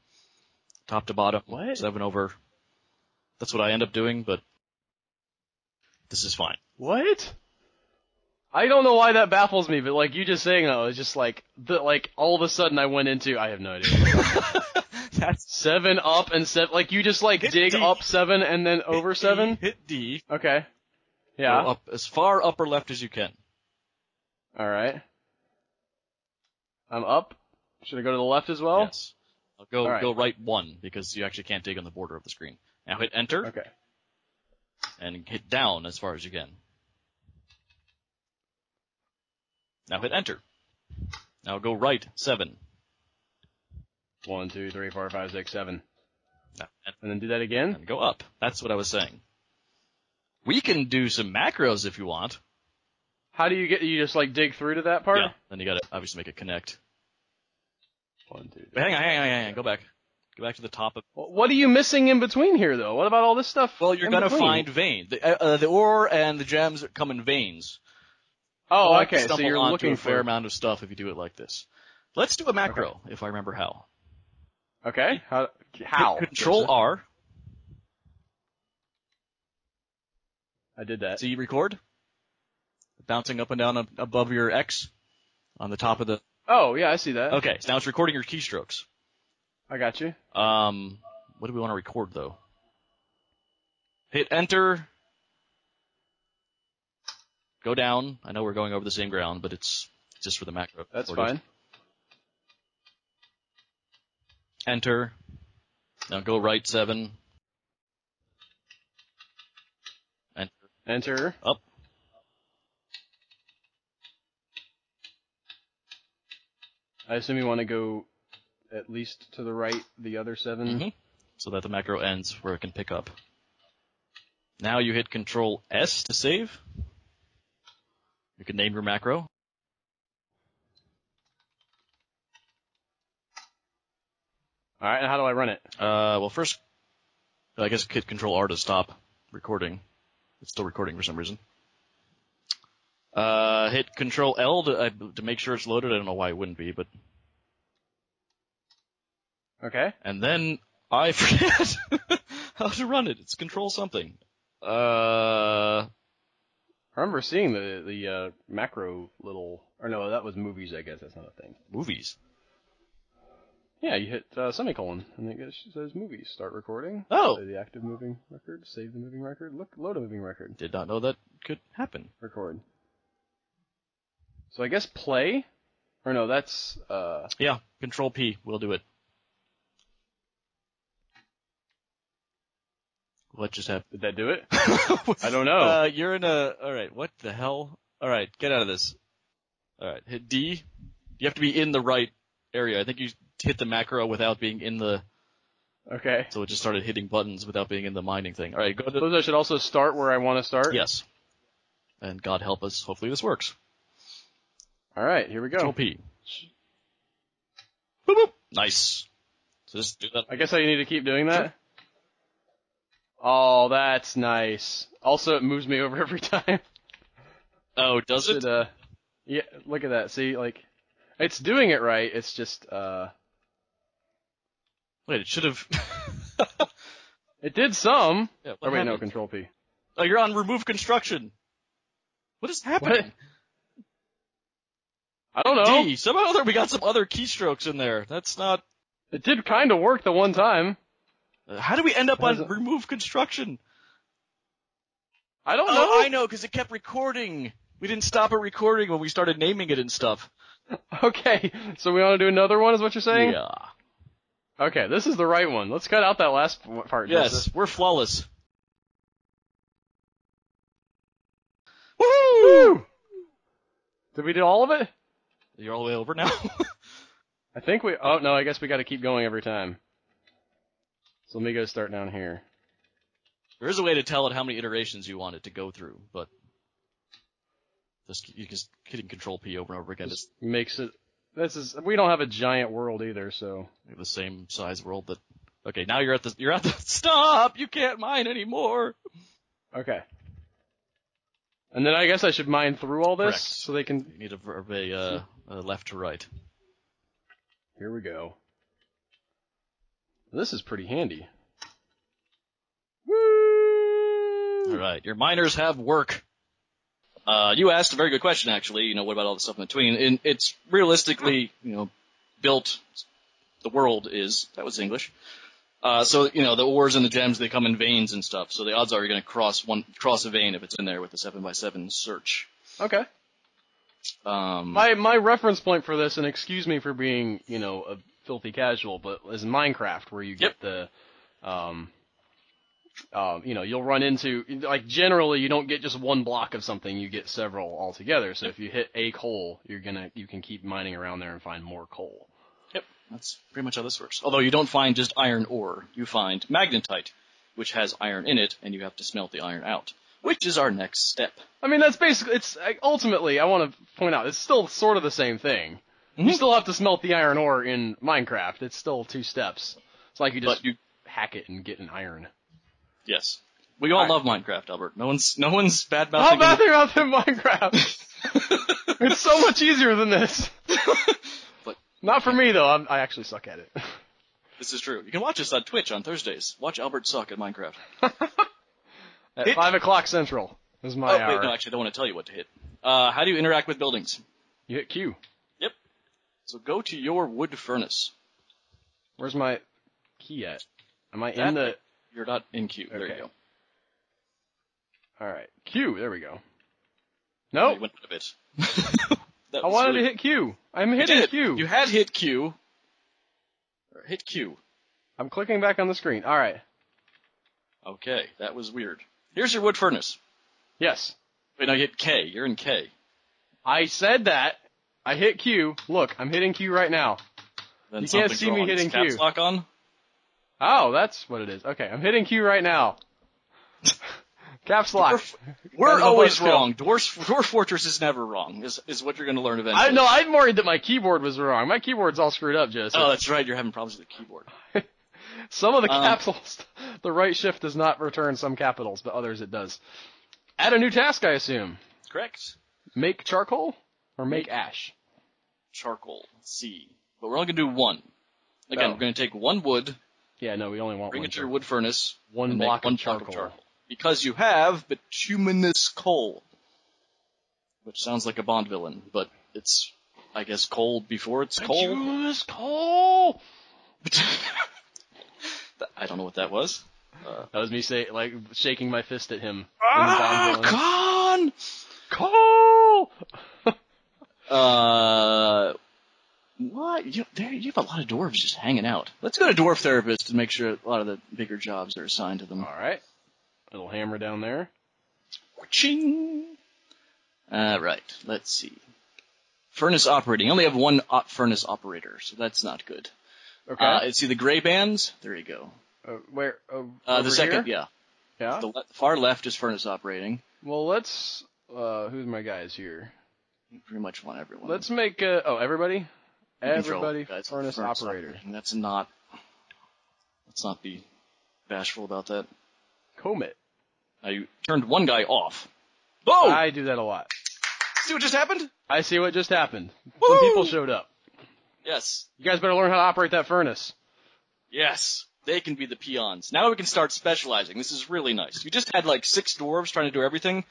Speaker 2: top to bottom.
Speaker 1: What?
Speaker 2: Seven over. That's what I end up doing, but this is fine.
Speaker 1: What? I don't know why that baffles me, but like you just saying that was just like the like all of a sudden I went into I have no idea. (laughs)
Speaker 2: That's
Speaker 1: seven up and seven like you just like
Speaker 2: Hit
Speaker 1: dig
Speaker 2: D.
Speaker 1: up seven and then over
Speaker 2: hit
Speaker 1: seven.
Speaker 2: D, hit D.
Speaker 1: Okay.
Speaker 2: Go
Speaker 1: Yeah.
Speaker 2: up as far upper left as you can.
Speaker 1: All right. I'm up. Should I go to the left as well?
Speaker 2: yes. I'll go
Speaker 1: All right.
Speaker 2: go right one because you actually can't dig on the border of the screen. Now hit enter
Speaker 1: Okay.
Speaker 2: and hit down as far as you can. Now hit enter. Now go right seven.
Speaker 1: One, two, three, four, five, six, seven.
Speaker 2: And,
Speaker 1: And then do that again.
Speaker 2: and go up. That's what I was saying. We can do some macros if you want.
Speaker 1: How do you get you just like dig through to that part?
Speaker 2: Yeah. Then you gotta obviously make it connect.
Speaker 1: One, two, three.
Speaker 2: Hang on, hang on, hang on. Go back. Go back to the top of.
Speaker 1: What are you missing in between here though? What about all this stuff?
Speaker 2: Well, you're gonna
Speaker 1: between?
Speaker 2: find vein. The, uh, uh, the ore and the gems come in veins.
Speaker 1: Oh,
Speaker 2: You'll
Speaker 1: okay. So you're looking
Speaker 2: a fair
Speaker 1: for.
Speaker 2: amount of stuff if you do it like this. Let's do a macro, if I remember how.
Speaker 1: Okay. How? How?
Speaker 2: Control R.
Speaker 1: I did that.
Speaker 2: See record. Bouncing up and down ab- above your X on the top of the.
Speaker 1: Oh yeah, I see that.
Speaker 2: Okay, so now it's recording your keystrokes.
Speaker 1: I got you.
Speaker 2: Um, what do we want to record though? Hit enter. Go down. I know we're going over the same ground, but it's just for the macro.
Speaker 1: That's
Speaker 2: recorders.
Speaker 1: fine.
Speaker 2: Enter. Now go right seven. Enter.
Speaker 1: Enter.
Speaker 2: Up.
Speaker 1: I assume you want to go at least to the right, the other 7
Speaker 2: Mhm. So that the macro ends where it can pick up. Now you hit Control S to save. You can name your macro.
Speaker 1: All right. And how do I run it?
Speaker 2: Uh, well, first, I guess hit Control R to stop recording. It's still recording for some reason. Uh, hit Control L to, uh, to make sure it's loaded. I don't know why it wouldn't be, but
Speaker 1: Okay.
Speaker 2: and then I (laughs) forget how to run it. It's Control something. Uh,
Speaker 1: I remember seeing the the uh, macro little. Or no, that was movies. I guess that's not a thing.
Speaker 2: movies.
Speaker 1: Yeah, you hit uh, semicolon, and it goes- says movies. Start recording.
Speaker 2: Oh.
Speaker 1: Play the active moving record. Save the moving record. Look, load a moving record.
Speaker 2: Did not know that could happen.
Speaker 1: Record. So I guess play, or no, that's uh.
Speaker 2: Yeah, Control P will do it. What just happened?
Speaker 1: Did that do it? (laughs) I don't know.
Speaker 2: Uh, you're in a. All right. What the hell? All right. Get out of this. All right. Hit D. You have to be in the right area. I think you hit the macro without being in the.
Speaker 1: okay.
Speaker 2: So it just started hitting buttons without being in the mining thing. All right. Go to.
Speaker 1: Suppose I should also start where I want to start.
Speaker 2: Yes. And God help us. Hopefully this works.
Speaker 1: All right. Here we
Speaker 2: Control
Speaker 1: go.
Speaker 2: P. Boop, boop. Nice. So just do that.
Speaker 1: I guess I need to keep doing that. Oh, that's nice. Also, it moves me over (laughs) every time.
Speaker 2: Oh, does it?
Speaker 1: Should, uh, yeah, look at that. See, like, it's doing it right. It's just, uh,
Speaker 2: Wait, it should have. (laughs)
Speaker 1: it did some.
Speaker 2: yeah,
Speaker 1: Or
Speaker 2: what
Speaker 1: wait, no. Control P.
Speaker 2: Oh, you're on remove construction. What is happening?
Speaker 1: I don't know.
Speaker 2: D. Somehow we got some other keystrokes in there. That's not.
Speaker 1: It did kind of work the one time.
Speaker 2: How do we end up on
Speaker 1: Hasn't-
Speaker 2: remove construction?
Speaker 1: I don't oh, know.
Speaker 2: Oh, I know, because it kept recording. We didn't stop it recording when we started naming it and stuff. (laughs)
Speaker 1: Okay, so we want to do another one, is what you're saying?
Speaker 2: Yeah.
Speaker 1: Okay, this is the right one. Let's cut out that last part.
Speaker 2: Yes,
Speaker 1: Joseph.
Speaker 2: we're flawless.
Speaker 1: Woo! Did we do all of it?
Speaker 2: You're all the way over now. (laughs)
Speaker 1: I think we. Oh no, I guess we got to keep going every time. So let me go start down here.
Speaker 2: there is a way to tell it how many iterations you want it to go through, but just you just hitting Control P over and over again is
Speaker 1: Makes it. This is. We don't have a giant world either, so.
Speaker 2: the same size world that. Okay, now you're at the you're at the (laughs) stop. You can't mine anymore.
Speaker 1: Okay. And then I guess I should mine through all this
Speaker 2: Correct.
Speaker 1: so they can.
Speaker 2: You need a verb a, uh, a left to right.
Speaker 1: Here we go. This is pretty handy. Woo!
Speaker 2: All right, your miners have work. Uh, you asked a very good question, actually. You know, what about all the stuff in between? And it's realistically, you know, built. The world is that was English. Uh, so you know, the ores and the gems they come in veins and stuff. So the odds are you're going to cross one cross a vein if it's in there with the seven by seven search.
Speaker 1: Okay.
Speaker 2: Um,
Speaker 1: My my reference point for this, and excuse me for being you know a filthy casual, but is Minecraft where you get the, um, um, you know, you'll run into like generally you don't get just one block of something, you get several altogether. So if you hit a coal, you're gonna you can keep mining around there and find more coal.
Speaker 2: Yep, that's pretty much how this works. Although you don't find just iron ore, you find magnetite, which has iron in it, and you have to smelt the iron out, which is our next step.
Speaker 1: I mean that's basically it's ultimately I want to point out it's still sort of the same thing. You
Speaker 2: Mhm.
Speaker 1: still have to smelt the iron ore in Minecraft. It's still two steps. It's like you just
Speaker 2: you,
Speaker 1: hack it and get an iron.
Speaker 2: yes, we all
Speaker 1: Alright.
Speaker 2: love Minecraft, Albert. No one's, no one's bad
Speaker 1: How
Speaker 2: mouthing.
Speaker 1: bad thing about them Minecraft? (laughs) it's so much easier than this. (laughs)
Speaker 2: But-
Speaker 1: Not for me though. I'm, I actually suck at it. (laughs)
Speaker 2: this is true. You can watch us on Twitch on Thursdays. Watch Albert suck at Minecraft.
Speaker 1: At
Speaker 2: Hit-
Speaker 1: five o'clock central is my
Speaker 2: oh
Speaker 1: hour.
Speaker 2: wait, no, actually, I don't want to tell you what to hit. Uh, how do you interact with buildings?
Speaker 1: You hit Q.
Speaker 2: So go to your wood furnace.
Speaker 1: Where's my key at? Am I
Speaker 2: That
Speaker 1: in the?
Speaker 2: You're not in queue. There you go.
Speaker 1: All right, Q. There we go.
Speaker 2: No,
Speaker 1: Nope.
Speaker 2: went out of it. (laughs)
Speaker 1: I wanted
Speaker 2: really-
Speaker 1: to hit Q. I'm hitting. Q.
Speaker 2: You had hit Q. Hit Q.
Speaker 1: I'm clicking back on the screen. All right.
Speaker 2: Okay, that was weird. Here's your wood furnace.
Speaker 1: Yes.
Speaker 2: Wait, no, you hit K. You're in K.
Speaker 1: I said that. I hit Q. Look, I'm hitting Q right now.
Speaker 2: Then
Speaker 1: You can't see me hitting
Speaker 2: caps
Speaker 1: Q.
Speaker 2: lock on?
Speaker 1: Oh, that's what it is. Okay, I'm hitting Q right now. (laughs) Caps lock.
Speaker 2: We're
Speaker 1: the
Speaker 2: always wrong. Dwarf, Dwarf Fortress is never wrong. Is is what you're going to learn eventually.
Speaker 1: I know. I'm worried that my keyboard was wrong. My keyboard's all screwed up, Joseph.
Speaker 2: Oh, that's right. You're having problems with the keyboard. (laughs)
Speaker 1: some of the
Speaker 2: um,
Speaker 1: capitals, the right shift does not return some capitals, but others it does. Add a new task, I assume.
Speaker 2: Correct.
Speaker 1: Make charcoal or make, ash.
Speaker 2: Charcoal. C. But we're only going to do one. Again, we're going to take one wood,
Speaker 1: Yeah, no, we only want
Speaker 2: bring
Speaker 1: one.
Speaker 2: it to your wood furnace,
Speaker 1: One
Speaker 2: and make
Speaker 1: block
Speaker 2: one
Speaker 1: of
Speaker 2: block
Speaker 1: charcoal.
Speaker 2: of charcoal. Because you have bituminous coal. Which sounds like a Bond villain, but it's, I guess, coal before it's coal.
Speaker 1: Bituminous coal. (laughs)
Speaker 2: I don't know what that was.
Speaker 1: That was me say like shaking my fist at him. in
Speaker 2: Ah,
Speaker 1: Bond villain.
Speaker 2: Khan!
Speaker 1: Call! (laughs)
Speaker 2: Uh, what? You, there, you have a lot of dwarves just hanging out. Let's go to dwarf therapist to make sure a lot of the bigger jobs are assigned to them.
Speaker 1: All right. Little hammer down there.
Speaker 2: Ching. All right. Let's see. Furnace operating. I only have one op- furnace operator, so that's not good.
Speaker 1: Okay.
Speaker 2: Uh, see the gray bands. There you go.
Speaker 1: Uh, where? Uh,
Speaker 2: Uh, the second,
Speaker 1: here?
Speaker 2: yeah,
Speaker 1: Yeah.
Speaker 2: the le- far left is furnace operating.
Speaker 1: Well, let's. Uh, who's my guys here?
Speaker 2: You pretty much want everyone.
Speaker 1: Let's make. Uh, oh, everybody. Everybody.
Speaker 2: guys.
Speaker 1: Furnace operator.
Speaker 2: operating. That's not. Let's not be bashful about that. Now you turned one guy off. Oh!
Speaker 1: I do that a lot.
Speaker 2: See what just happened?
Speaker 1: I see what just happened.
Speaker 2: Woo!
Speaker 1: Some people showed up.
Speaker 2: Yes.
Speaker 1: You guys better learn how to operate that furnace.
Speaker 2: Yes. They can be the peons. Now we can start specializing. This is really nice. We just had like six dwarves trying to do everything.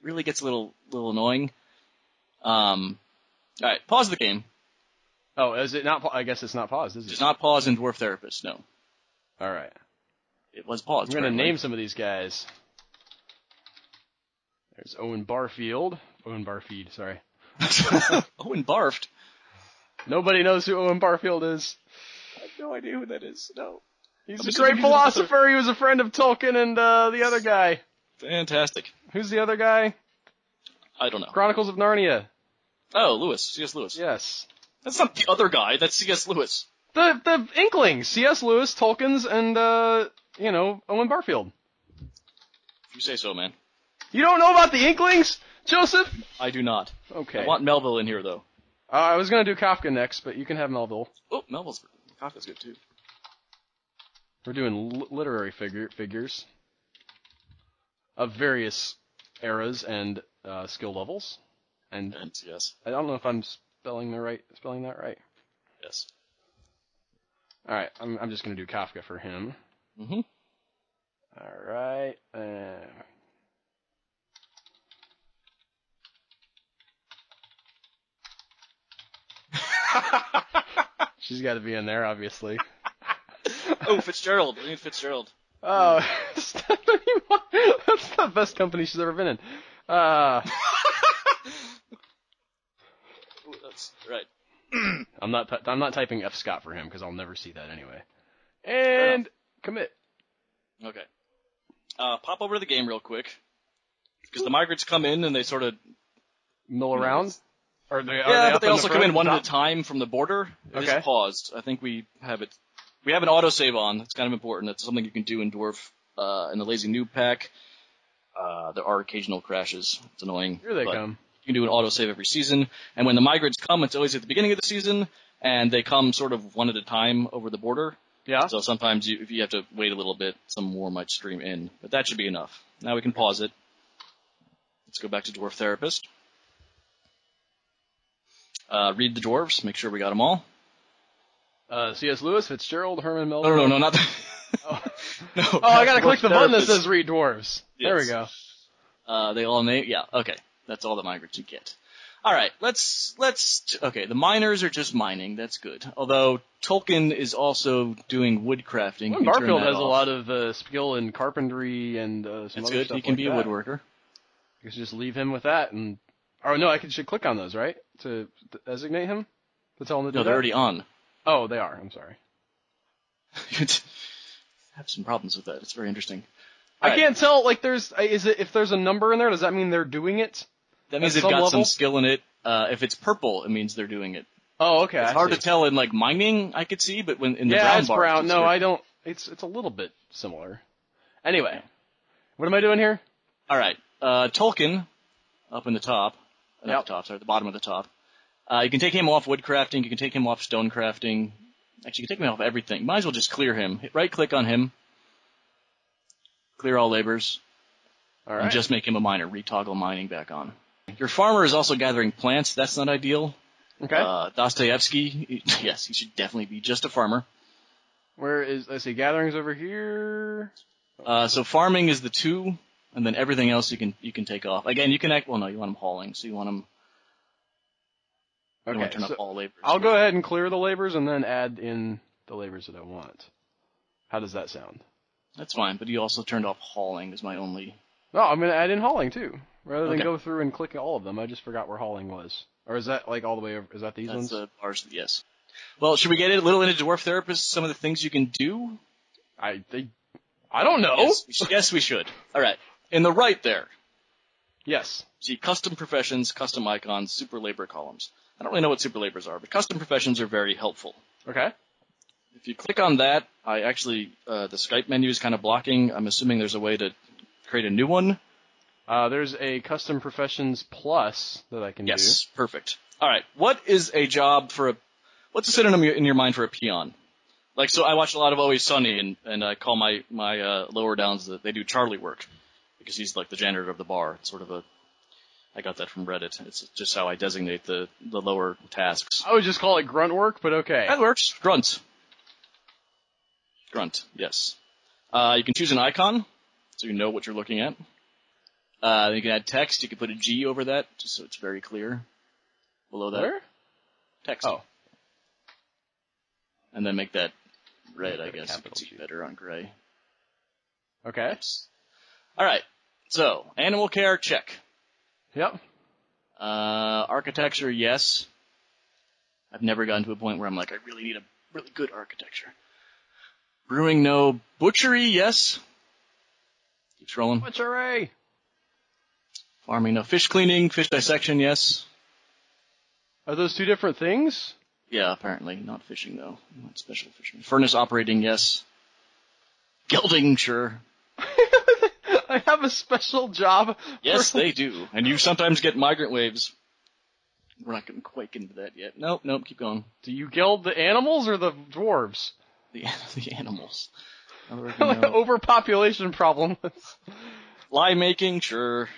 Speaker 2: Really gets a little little annoying. Um Alright, pause the game.
Speaker 1: Oh, is it not? pa- I guess it's not paused, is it?
Speaker 2: Does not pause in Dwarf Therapist, no.
Speaker 1: All right.
Speaker 2: It was paused.
Speaker 1: I'm gonna name some of these guys. There's Owen Barfield. Owen Barfield, sorry. (laughs)
Speaker 2: Owen barfed.
Speaker 1: Nobody knows who Owen Barfield is.
Speaker 2: I have no idea who that is. No.
Speaker 1: He's
Speaker 2: I'm
Speaker 1: a great
Speaker 2: he's another-
Speaker 1: philosopher. He was a friend of Tolkien and uh, the other guy.
Speaker 2: Fantastic.
Speaker 1: Who's the other guy?
Speaker 2: I don't know.
Speaker 1: Chronicles of Narnia.
Speaker 2: Oh, Lewis. C.S. Lewis.
Speaker 1: Yes.
Speaker 2: That's not the other guy. That's C.S. Lewis.
Speaker 1: The the Inklings, C.S. Lewis, Tolkien's, and uh, you know Owen Barfield.
Speaker 2: If you say so, man.
Speaker 1: You don't know about the Inklings, Joseph?
Speaker 2: I do not.
Speaker 1: Okay.
Speaker 2: I want Melville in here, though.
Speaker 1: Uh, I was gonna do Kafka next, but you can have Melville.
Speaker 2: Oh, Melville's Kafka's good too.
Speaker 1: We're doing l- literary figure figures of various eras and uh, skill levels, and
Speaker 2: And yes,
Speaker 1: I don't know if I'm spelling the right spelling that right.
Speaker 2: yes.
Speaker 1: All right, I'm I'm just gonna do Kafka for him.
Speaker 2: Mm-hmm.
Speaker 1: All right. Uh, (laughs) she's got to be in there, obviously. (laughs)
Speaker 2: oh, Fitzgerald. We need Fitzgerald.
Speaker 1: Oh, (laughs) that's the best company she's ever been in. Uh, (laughs)
Speaker 2: Ooh, that's right.
Speaker 1: I'm not I'm not typing F Scott for him because I'll never see that anyway. And commit.
Speaker 2: Okay. Uh, pop over to the game real quick. Because the migrants come in and they sort of
Speaker 1: Mill around. Or they, are
Speaker 2: yeah,
Speaker 1: they
Speaker 2: but they
Speaker 1: in the
Speaker 2: also come in one at a time from the border. It is
Speaker 1: Okay.
Speaker 2: paused. I think we have it. We have an autosave on. It's kind of important. That's something you can do in Dwarf uh, in the Lazy Newb pack. Uh, there are occasional crashes. It's annoying.
Speaker 1: Here they come.
Speaker 2: You can do an autosave every season, and when the migrants come, it's always at the beginning of the season, and they come sort of one at a time over the border.
Speaker 1: Yeah.
Speaker 2: So sometimes you, if you have to wait a little bit, some more might stream in, but that should be enough. Now we can pause it. Let's go back to Dwarf Therapist. Uh, read the dwarves, make sure we got them all.
Speaker 1: Uh, C.S. Lewis, Fitzgerald, Herman Melville.
Speaker 2: no, no, no, not the, (laughs)
Speaker 1: Oh. (laughs)
Speaker 2: no.
Speaker 1: Oh, I gotta click the button that says read dwarves. There we go.
Speaker 2: Uh, they all name, yeah, okay. That's all the migrants you get. Alright, let's, let's, okay, the miners are just mining, that's good. Although, Tolkien is also doing woodcrafting.
Speaker 1: Well,
Speaker 2: You can turn
Speaker 1: Barfield has a lot of uh, skill in carpentry and uh, some
Speaker 2: That's
Speaker 1: other
Speaker 2: good,
Speaker 1: stuff
Speaker 2: he can
Speaker 1: like
Speaker 2: be a woodworker.
Speaker 1: You should just leave him with that, and oh no, I could, should click on those right to, to designate him to tell him to do
Speaker 2: No,
Speaker 1: that.
Speaker 2: they're already on.
Speaker 1: Oh, they are. I'm sorry. (laughs)
Speaker 2: Have some problems with that, it's very interesting.
Speaker 1: I can't tell. Like, there's is it if there's a number in there? Does that mean they're doing it?
Speaker 2: That means they've
Speaker 1: some
Speaker 2: got
Speaker 1: level?
Speaker 2: some skill in it. Uh, if it's purple, it means they're doing it.
Speaker 1: Oh, okay.
Speaker 2: It's
Speaker 1: I
Speaker 2: hard
Speaker 1: see.
Speaker 2: to tell in like mining, I could see, but when in the
Speaker 1: yeah,
Speaker 2: brown
Speaker 1: it's
Speaker 2: bars,
Speaker 1: brown. No,
Speaker 2: very-
Speaker 1: I don't. It's it's a little bit similar. Anyway, what am I doing here?
Speaker 2: All right, uh, Tolkien, up in the top, not
Speaker 1: Yep.
Speaker 2: the top, sorry, the bottom of the top. Uh, you can take him off wood crafting. You can take him off stone crafting. Actually, you can take him off everything. Might as well just clear him. Hit right click on him. Clear all labors.
Speaker 1: All
Speaker 2: And just make him a miner. Retoggle mining back on. Your farmer is also gathering plants. That's not ideal.
Speaker 1: okay.
Speaker 2: Uh, Dostoevsky, (laughs) yes, he should definitely be just a farmer.
Speaker 1: Where is let's see gatherings over here?
Speaker 2: Uh, so farming is the two, and then everything else you can you can take off. Again, you can act. Well, no, you want them hauling, so you want them.
Speaker 1: Okay.
Speaker 2: want to turn
Speaker 1: so
Speaker 2: up all labors.
Speaker 1: I'll go ahead and clear the labors and then add in the labors that I want. How does that sound?
Speaker 2: That's fine, but you also turned off hauling is my only.
Speaker 1: No, I'm gonna add in hauling too. Rather than
Speaker 2: Okay.
Speaker 1: go through and click all of them, I just forgot where hauling was. Or is that like all the way over? Is that these
Speaker 2: That's
Speaker 1: ones?
Speaker 2: the bars. Yes. Well, should we get a little into dwarf therapist? Some of the things you can do.
Speaker 1: I they, I don't know.
Speaker 2: Yes, we should. yes, we should. All right. In the right there,
Speaker 1: Yes.
Speaker 2: see custom professions, custom icons, super labor columns. I don't really know what super labors are, but custom professions are very helpful.
Speaker 1: Okay.
Speaker 2: If you click on that, I actually uh, the Skype menu is kind of blocking. I'm assuming there's a way to create a new one.
Speaker 1: Uh, there's a custom professions plus that I can use.
Speaker 2: Yes, perfect. All right, what is a job for a? What's a synonym in your mind for a peon? Like, so I watch a lot of Always Sunny, and and I call my my uh, lower downs that they do Charlie work because he's like the janitor of the bar. It's sort of a. I got that from Reddit. It's just how I designate the the lower tasks.
Speaker 1: I would just call it grunt work, but okay.
Speaker 2: That works. Grunt. Grunt, yes. Uh, you can choose an icon, so you know what you're looking at. Uh, you can add text. You can put a G over that, just so it's very clear. Below that,
Speaker 1: Where?
Speaker 2: text.
Speaker 1: Oh.
Speaker 2: And then make that red, I guess. You can see
Speaker 1: G.
Speaker 2: better on gray.
Speaker 1: Okay.
Speaker 2: Alright, so, animal care, check.
Speaker 1: Yep.
Speaker 2: Uh, architecture, yes. I've never gotten to a point where I'm like, I really need a really good architecture. Brewing, no. Butchery, yes. Keep scrolling.
Speaker 1: Butchery.
Speaker 2: Farming, no. Fish cleaning, fish dissection, yes.
Speaker 1: Are those two different things?
Speaker 2: Yeah, apparently. Not fishing, though. Not special fishing. Furnace operating, yes. Gelding, sure.
Speaker 1: I have a special job.
Speaker 2: Yes,
Speaker 1: for-
Speaker 2: they (laughs) do. And you sometimes get migrant waves. We're not getting quite into that yet. Nope, nope, keep going.
Speaker 1: Do you gild the animals or the dwarves?
Speaker 2: The, (laughs) the animals.
Speaker 1: Like
Speaker 2: than (laughs)
Speaker 1: overpopulation problem.
Speaker 2: Lye making, sure.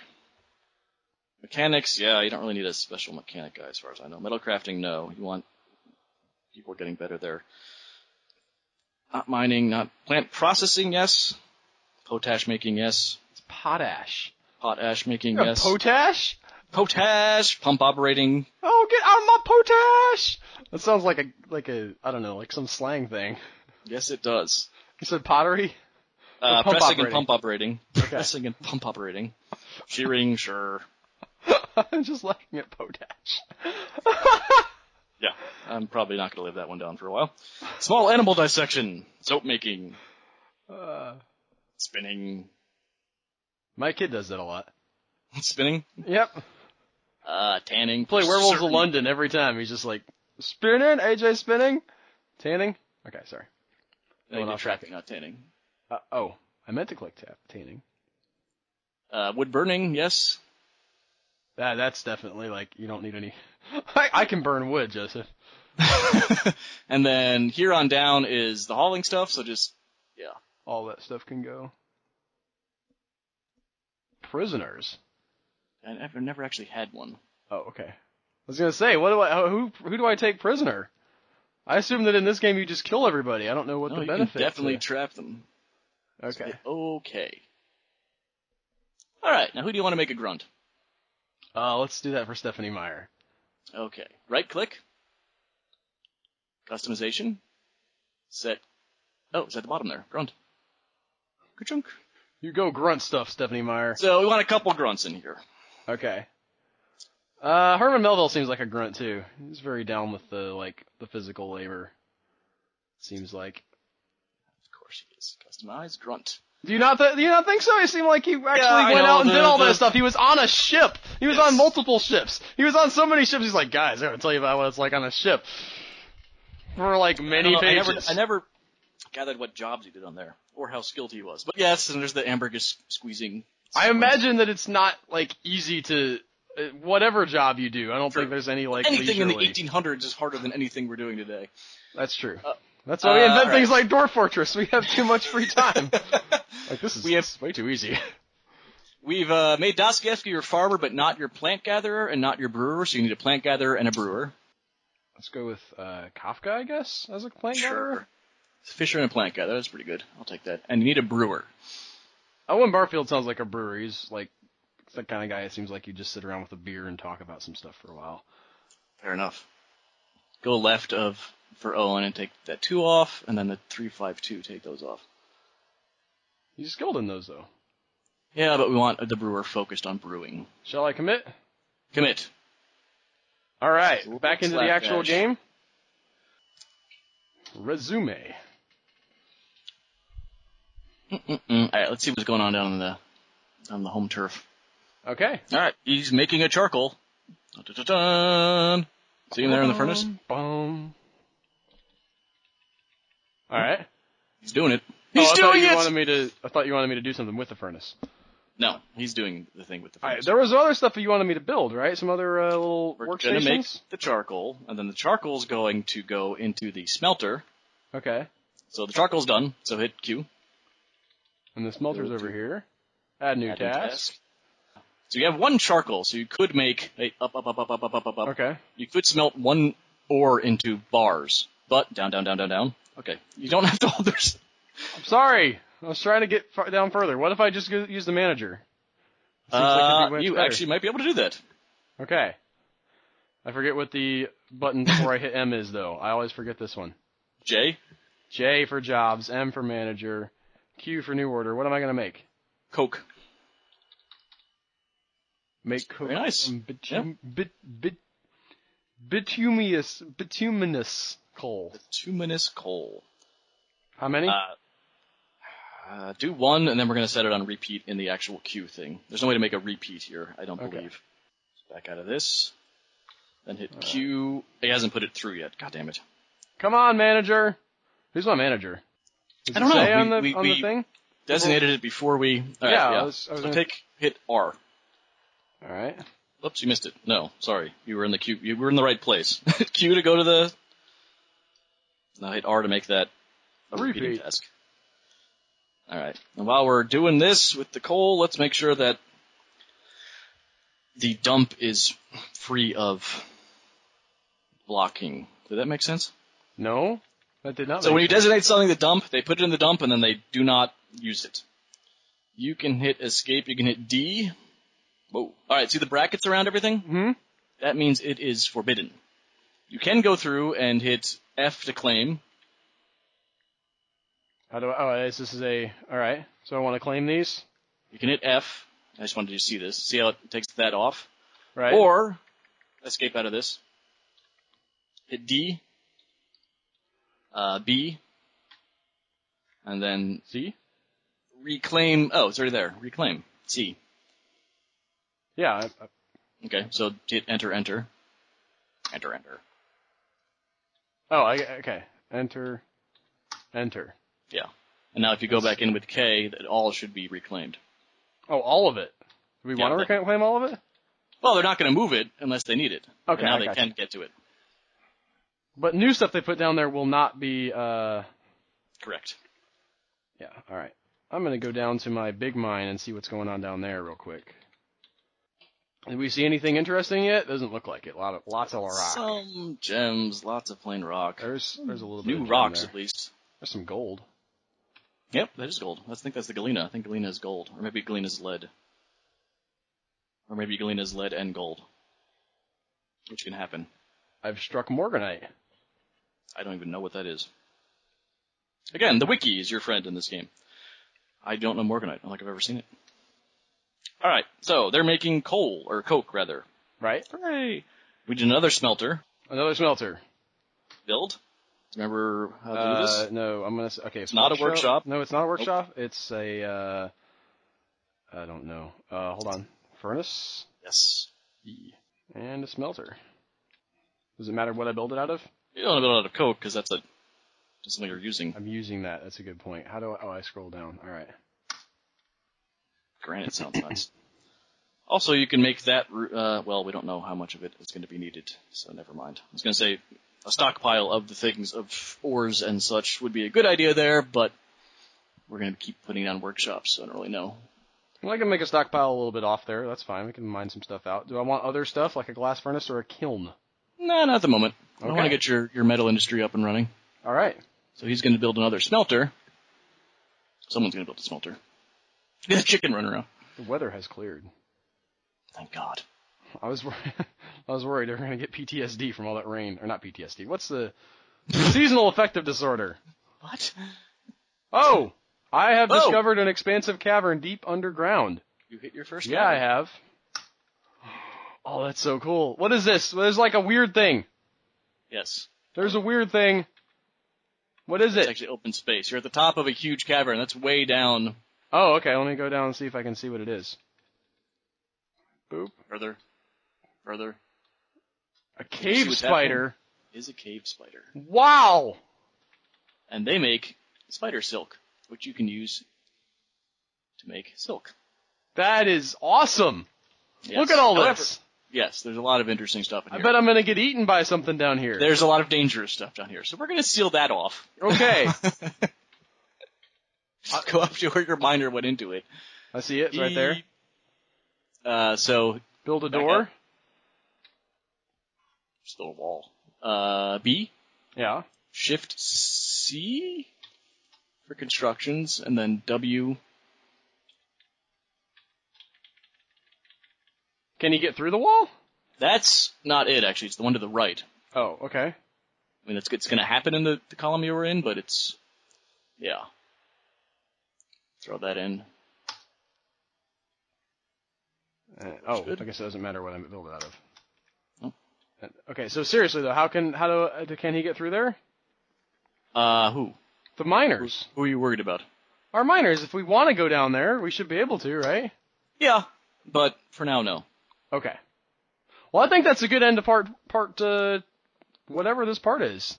Speaker 2: Mechanics, yeah, you don't really need a special mechanic guy as far as I know. Metal crafting, no. You want people are getting better there. Not mining, not plant processing, yes. Potash making, yes.
Speaker 1: Potash.
Speaker 2: Potash making, yes.
Speaker 1: Potash?
Speaker 2: Potash, pump operating.
Speaker 1: Oh, get out of my potash! That sounds like a like a I don't know like some slang thing.
Speaker 2: Yes, it does.
Speaker 1: You said pottery.
Speaker 2: Uh, pressing
Speaker 1: operating.
Speaker 2: and pump operating.
Speaker 1: Okay.
Speaker 2: Pressing and pump operating. Shearing, sure. (laughs)
Speaker 1: I'm just laughing at potash. (laughs)
Speaker 2: Yeah, I'm probably not going to live that one down for a while. Small animal dissection, soap making,
Speaker 1: Uh,
Speaker 2: spinning,
Speaker 1: my kid does that a lot. (laughs)
Speaker 2: spinning,
Speaker 1: Yep.
Speaker 2: uh, tanning.
Speaker 1: Play Werewolves of London every time. He's just like spinning, AJ spinning, tanning. Okay, sorry.
Speaker 2: No, you
Speaker 1: Going
Speaker 2: did
Speaker 1: off
Speaker 2: trapping, not tanning.
Speaker 1: Uh, oh, I meant to click tap tanning.
Speaker 2: Uh, wood burning, yes.
Speaker 1: That that's definitely like you don't need any. (laughs) I, I can burn wood, Joseph. (laughs)
Speaker 2: and then here on down is the hauling stuff, so just, yeah.
Speaker 1: All that stuff can go. Prisoners.
Speaker 2: I never, never actually had one.
Speaker 1: Oh, okay. I was gonna say, what do I? Who who do I take prisoner? I assume that in this game you just kill everybody. I don't know what
Speaker 2: no,
Speaker 1: the
Speaker 2: you
Speaker 1: benefit.
Speaker 2: can definitely trap them.
Speaker 1: okay.
Speaker 2: Okay. Alright, now who do you want to make a grunt?
Speaker 1: Uh, let's do that for Stephanie Meyer.
Speaker 2: Okay. Right click. Customization. Set. Oh, it's at the bottom there. Grunt. Ka-chunk.
Speaker 1: You go grunt stuff, Stephanie Meyer.
Speaker 2: So we want a couple grunts in here.
Speaker 1: Okay. Uh, Herman Melville seems like a grunt too. He's very down with the like the physical labor. Seems like.
Speaker 2: Of course he is. Customized grunt.
Speaker 1: Do you not? Th- do you not think so? He seemed like he actually
Speaker 2: I
Speaker 1: went
Speaker 2: know,
Speaker 1: out and
Speaker 2: the-
Speaker 1: did all
Speaker 2: the-
Speaker 1: that stuff. He was on a ship. He was
Speaker 2: Yes.
Speaker 1: on multiple ships. He was on so many ships. He's like, guys, I gotta tell you about what it's like on a ship. For like many
Speaker 2: know, I
Speaker 1: pages.
Speaker 2: never, I never gathered what jobs he did on there or how skilled he was. But yes, and there's the ambergris squeezing.
Speaker 1: I imagine that it's not like easy to uh, whatever job you do. I don't think there's any like
Speaker 2: anything in the 1800s is harder than anything we're doing today.
Speaker 1: That's true.
Speaker 2: Uh,
Speaker 1: That's why we
Speaker 2: uh,
Speaker 1: invent
Speaker 2: alright.
Speaker 1: things like Dwarf Fortress. We have too much free time. (laughs) like this is
Speaker 2: We have-
Speaker 1: way too easy.
Speaker 2: We've uh, made Dostoevsky your farmer, but not your plant gatherer and not your brewer. So you need a plant gatherer and a brewer.
Speaker 1: Let's go with uh, Kafka, I guess, as a plant gatherer.
Speaker 2: Fisher and a plant gatherer. That's pretty good. I'll take that. And you need a brewer.
Speaker 1: Owen Barfield sounds like a brewer. He's like the kind of guy. It seems like you just sit around with a beer and talk about some stuff for a while.
Speaker 2: Fair enough. Go left of for Owen and take that two off, and then the three five two take those off.
Speaker 1: You skilled in those though.
Speaker 2: Yeah, but we want the brewer focused on brewing.
Speaker 1: Shall I commit?
Speaker 2: Commit.
Speaker 1: All right, back into the actual
Speaker 2: dash.
Speaker 1: game. Resume.
Speaker 2: Mm-mm. All right, let's see what's going on down on the on the home turf.
Speaker 1: Okay.
Speaker 2: All right, he's making a charcoal. Dun-dun-dun-dun. See him there in the furnace?
Speaker 1: Bum. All right.
Speaker 2: He's doing it.
Speaker 1: He's Oh,
Speaker 2: He's
Speaker 1: I thought
Speaker 2: doing
Speaker 1: you
Speaker 2: it.
Speaker 1: wanted me to. I thought you wanted me to do something with the furnace.
Speaker 2: No, he's doing the thing with the
Speaker 1: All right,
Speaker 2: furnace.
Speaker 1: there was other stuff that you wanted me to build, right? Some other uh, little
Speaker 2: We're gonna
Speaker 1: workstations.
Speaker 2: make the charcoal, and then the charcoal's going to go into the smelter.
Speaker 1: Okay.
Speaker 2: So the charcoal's done. So hit Q.
Speaker 1: And the smelter's over here. Add new
Speaker 2: add new
Speaker 1: task.
Speaker 2: So you have one charcoal, so you could make hey, up, up, up, up, up, up, up, up, up.
Speaker 1: Okay.
Speaker 2: You could smelt one ore into bars, but down, down, down, down, down. Okay, you don't have to hold there's
Speaker 1: I'm sorry. I was trying to get far down further. What if I just go, use the manager? Seems
Speaker 2: Uh,
Speaker 1: much
Speaker 2: you
Speaker 1: better.
Speaker 2: actually might be able to do that.
Speaker 1: Okay. I forget what the button before I hit M is though. I always forget this one. (laughs)
Speaker 2: J,
Speaker 1: J for jobs, M for manager, Q for new order. What am I gonna make?
Speaker 2: Coke.
Speaker 1: Make coke
Speaker 2: Very nice.
Speaker 1: from bitum, bit, bit, bituminous, bituminous coal.
Speaker 2: Bituminous coal.
Speaker 1: How many?
Speaker 2: Uh, uh, do one, and then we're going to set it on repeat in the actual queue thing. There's no way to make a repeat here, I don't
Speaker 1: Okay.
Speaker 2: believe. Back out of this. Then hit Q. He hasn't put it through yet. God damn it.
Speaker 1: Come on, manager. Who's my manager? Does
Speaker 2: I don't know.
Speaker 1: say on
Speaker 2: We-
Speaker 1: the
Speaker 2: we-
Speaker 1: on
Speaker 2: we-
Speaker 1: the thing?
Speaker 2: Designated it before we. All right,
Speaker 1: Yeah,
Speaker 2: yeah.
Speaker 1: I was- I was
Speaker 2: so
Speaker 1: gonna-
Speaker 2: take hit R.
Speaker 1: All right.
Speaker 2: Oops, you missed it. No, sorry. You were in the queue. You were in the right place. (laughs) Q to go to the. Now hit R to make that a repeating
Speaker 1: Repeat.
Speaker 2: task. All right. And while we're doing this with the coal, let's make sure that the dump is free of blocking. Did that make sense?
Speaker 1: No, that did not.
Speaker 2: So when you
Speaker 1: sense.
Speaker 2: designate something the dump, they put it in the dump and then they do not use it. You can hit escape. You can hit D. Whoa. All right. See the brackets around everything?
Speaker 1: Hmm.
Speaker 2: that means it is forbidden. You can go through and hit F to claim.
Speaker 1: How do I? Oh, this this is a. All right. So I want to claim these,
Speaker 2: You can hit F. I just wanted you to see this. See how it takes that off?
Speaker 1: right?
Speaker 2: Or escape out of this. Hit D. Uh, B. And then
Speaker 1: C.
Speaker 2: reclaim. Oh, it's already there. Reclaim. C.
Speaker 1: Yeah. I, I,
Speaker 2: Okay, so hit enter, enter. Enter, enter.
Speaker 1: oh, I, okay. Enter. Enter.
Speaker 2: Yeah. And now if you go back in with K, that all should be reclaimed.
Speaker 1: Oh, all of it. Do we
Speaker 2: Yeah,
Speaker 1: want to reclaim all of it?
Speaker 2: Well, they're not going to move it unless they need it.
Speaker 1: Okay,
Speaker 2: And now
Speaker 1: I
Speaker 2: they
Speaker 1: gotcha.
Speaker 2: can get to it.
Speaker 1: But new stuff they put down there will not be. uh
Speaker 2: Correct.
Speaker 1: Yeah. All right. I'm gonna go down to my big mine and see what's going on down there real quick. Did we see anything interesting yet? Doesn't look like it. A lot of lots of rock.
Speaker 2: Some gems, lots of plain rock.
Speaker 1: There's there's a little bit
Speaker 2: New rocks, at least.
Speaker 1: There's some gold.
Speaker 2: Yep, that is gold. I think that's the galena. I think galena is gold. Or maybe galena's lead. Or maybe galena's lead and gold. Which can happen.
Speaker 1: I've struck morganite.
Speaker 2: I don't even know what that is. Again, the wiki is your friend in this game. I don't know Morganite. I don't think I've ever seen it. Alright, so they're making coal, or coke rather.
Speaker 1: Right.
Speaker 2: Hooray! We did another smelter
Speaker 1: Another smelter.
Speaker 2: build. Remember how to do
Speaker 1: Uh,
Speaker 2: this?
Speaker 1: no, I'm gonna. s- Okay, it's
Speaker 2: not a workshop.
Speaker 1: No, it's not a workshop. It's a. uh I don't know. Uh, hold on. Furnace
Speaker 2: Yes.
Speaker 1: E and a smelter. Does it matter what I build it out of?
Speaker 2: You don't build out of coke because that's a that's something you're using.
Speaker 1: I'm using that. That's a good point. How do I? Oh, I scroll down. All right.
Speaker 2: Granite sounds nice. (clears throat) Also, you can make that. Uh, well, we don't know how much of it is going to be needed, so never mind. I was going to say a stockpile of the things of ores and such would be a good idea there, but we're going to keep putting on workshops, so I don't really know.
Speaker 1: Well, I can make a stockpile a little bit off there. That's fine. We can mine some stuff out. Do I want other stuff like a glass furnace or a kiln?
Speaker 2: No, not at the moment. I want to get your your metal industry up and running.
Speaker 1: All right.
Speaker 2: So he's going to build another smelter. Someone's going to build a smelter. (laughs) Get a chicken running around.
Speaker 1: The weather has cleared.
Speaker 2: Thank God.
Speaker 1: I was wor- (laughs) I was worried they were gonna get PTSD from all that rain, or not PTSD. What's the (laughs) Seasonal affective disorder.
Speaker 2: What?
Speaker 1: Oh, I have
Speaker 2: Oh.
Speaker 1: discovered an expansive cavern deep underground.
Speaker 2: You hit your first.
Speaker 1: Yeah, I have. Oh, that's so cool. What is this? There's like a weird thing.
Speaker 2: Yes.
Speaker 1: There's a weird thing. What is
Speaker 2: It's
Speaker 1: it?
Speaker 2: It's actually open space. You're at the top of a huge cavern. That's way down.
Speaker 1: Oh, okay. Let me go down and see if I can see what it is. Boop.
Speaker 2: Further. Further.
Speaker 1: A cave spider.
Speaker 2: Is a cave spider.
Speaker 1: Wow.
Speaker 2: And they make spider silk, which you can use to make silk.
Speaker 1: That is awesome.
Speaker 2: Yes.
Speaker 1: Look at all
Speaker 2: However-
Speaker 1: this.
Speaker 2: Yes, there's a lot of interesting stuff in
Speaker 1: I
Speaker 2: here.
Speaker 1: bet I'm gonna get eaten by something down here.
Speaker 2: There's a lot of dangerous stuff down here, so we're gonna seal that off.
Speaker 1: Okay. (laughs) (laughs)
Speaker 2: Go up to where your miner went into it.
Speaker 1: I see it right there.
Speaker 2: Uh, so
Speaker 1: Build a door.
Speaker 2: still a wall. Uh, B,
Speaker 1: Yeah.
Speaker 2: Shift C for constructions, and then W.
Speaker 1: Can you get through the wall?
Speaker 2: That's not it actually. It's the one to the right.
Speaker 1: Oh, okay.
Speaker 2: I mean, it's it's going to happen in the, the column you were in, but it's yeah. Throw that in.
Speaker 1: Uh, oh,
Speaker 2: good.
Speaker 1: I guess it doesn't matter what I build it out of.
Speaker 2: Oh.
Speaker 1: Uh, Okay, so seriously though, how can how do uh, can he get through there?
Speaker 2: Uh, who?
Speaker 1: The miners.
Speaker 2: Who are you worried about?
Speaker 1: Our miners. If we want to go down there, we should be able to, right?
Speaker 2: Yeah, but for now, no.
Speaker 1: Okay. Well, I think that's a good end to part part uh, whatever this part is.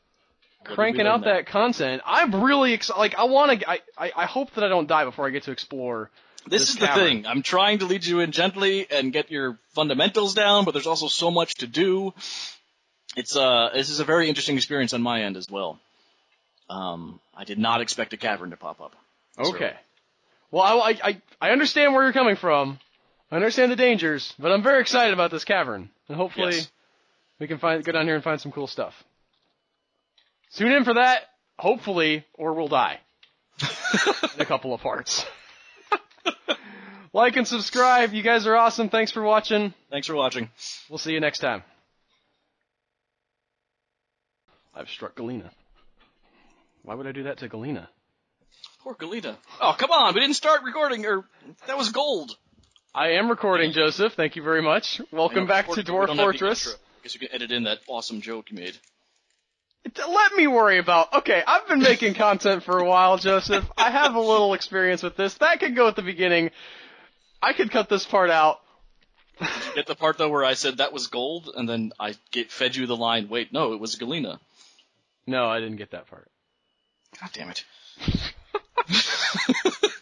Speaker 2: What
Speaker 1: Cranking out that content. I'm really excited. Like, I want to. I, I I hope that I don't die before I get to explore.
Speaker 2: This,
Speaker 1: this
Speaker 2: is the thing. I'm trying to lead you in gently and get your fundamentals down, but there's also so much to do. It's uh, this is a very interesting experience on my end as well. Um, I did not expect a cavern to pop up. So-
Speaker 1: Okay. Well, I, I I I understand where you're coming from. I understand the dangers, but I'm very excited about this cavern, and hopefully
Speaker 2: Yes.
Speaker 1: we can find go down here and find some cool stuff. Tune in for that, hopefully, or we'll die (laughs) in a couple of parts. (laughs) like and subscribe. You guys are awesome. Thanks for watching.
Speaker 2: Thanks for watching.
Speaker 1: We'll see you next time. I've struck Galena. Why would I do that to Galena?
Speaker 2: Poor Galena. Oh, come on. We didn't start recording, or that was gold.
Speaker 1: I am recording, Joseph. Thank you very much. Welcome back to Dwarf
Speaker 2: don't have the
Speaker 1: Fortress.
Speaker 2: intro. I guess you can edit in that awesome joke you made.
Speaker 1: Let me worry about. Okay, I've been making (laughs) content for a while, Joseph. I have a little experience with this. That could go at the beginning. I could cut this part out.
Speaker 2: Did you get the part though where I said that was gold, and then I get, fed you the line. Wait, no, it was Galena.
Speaker 1: No, I didn't get that part.
Speaker 2: God damn it. (laughs) (laughs)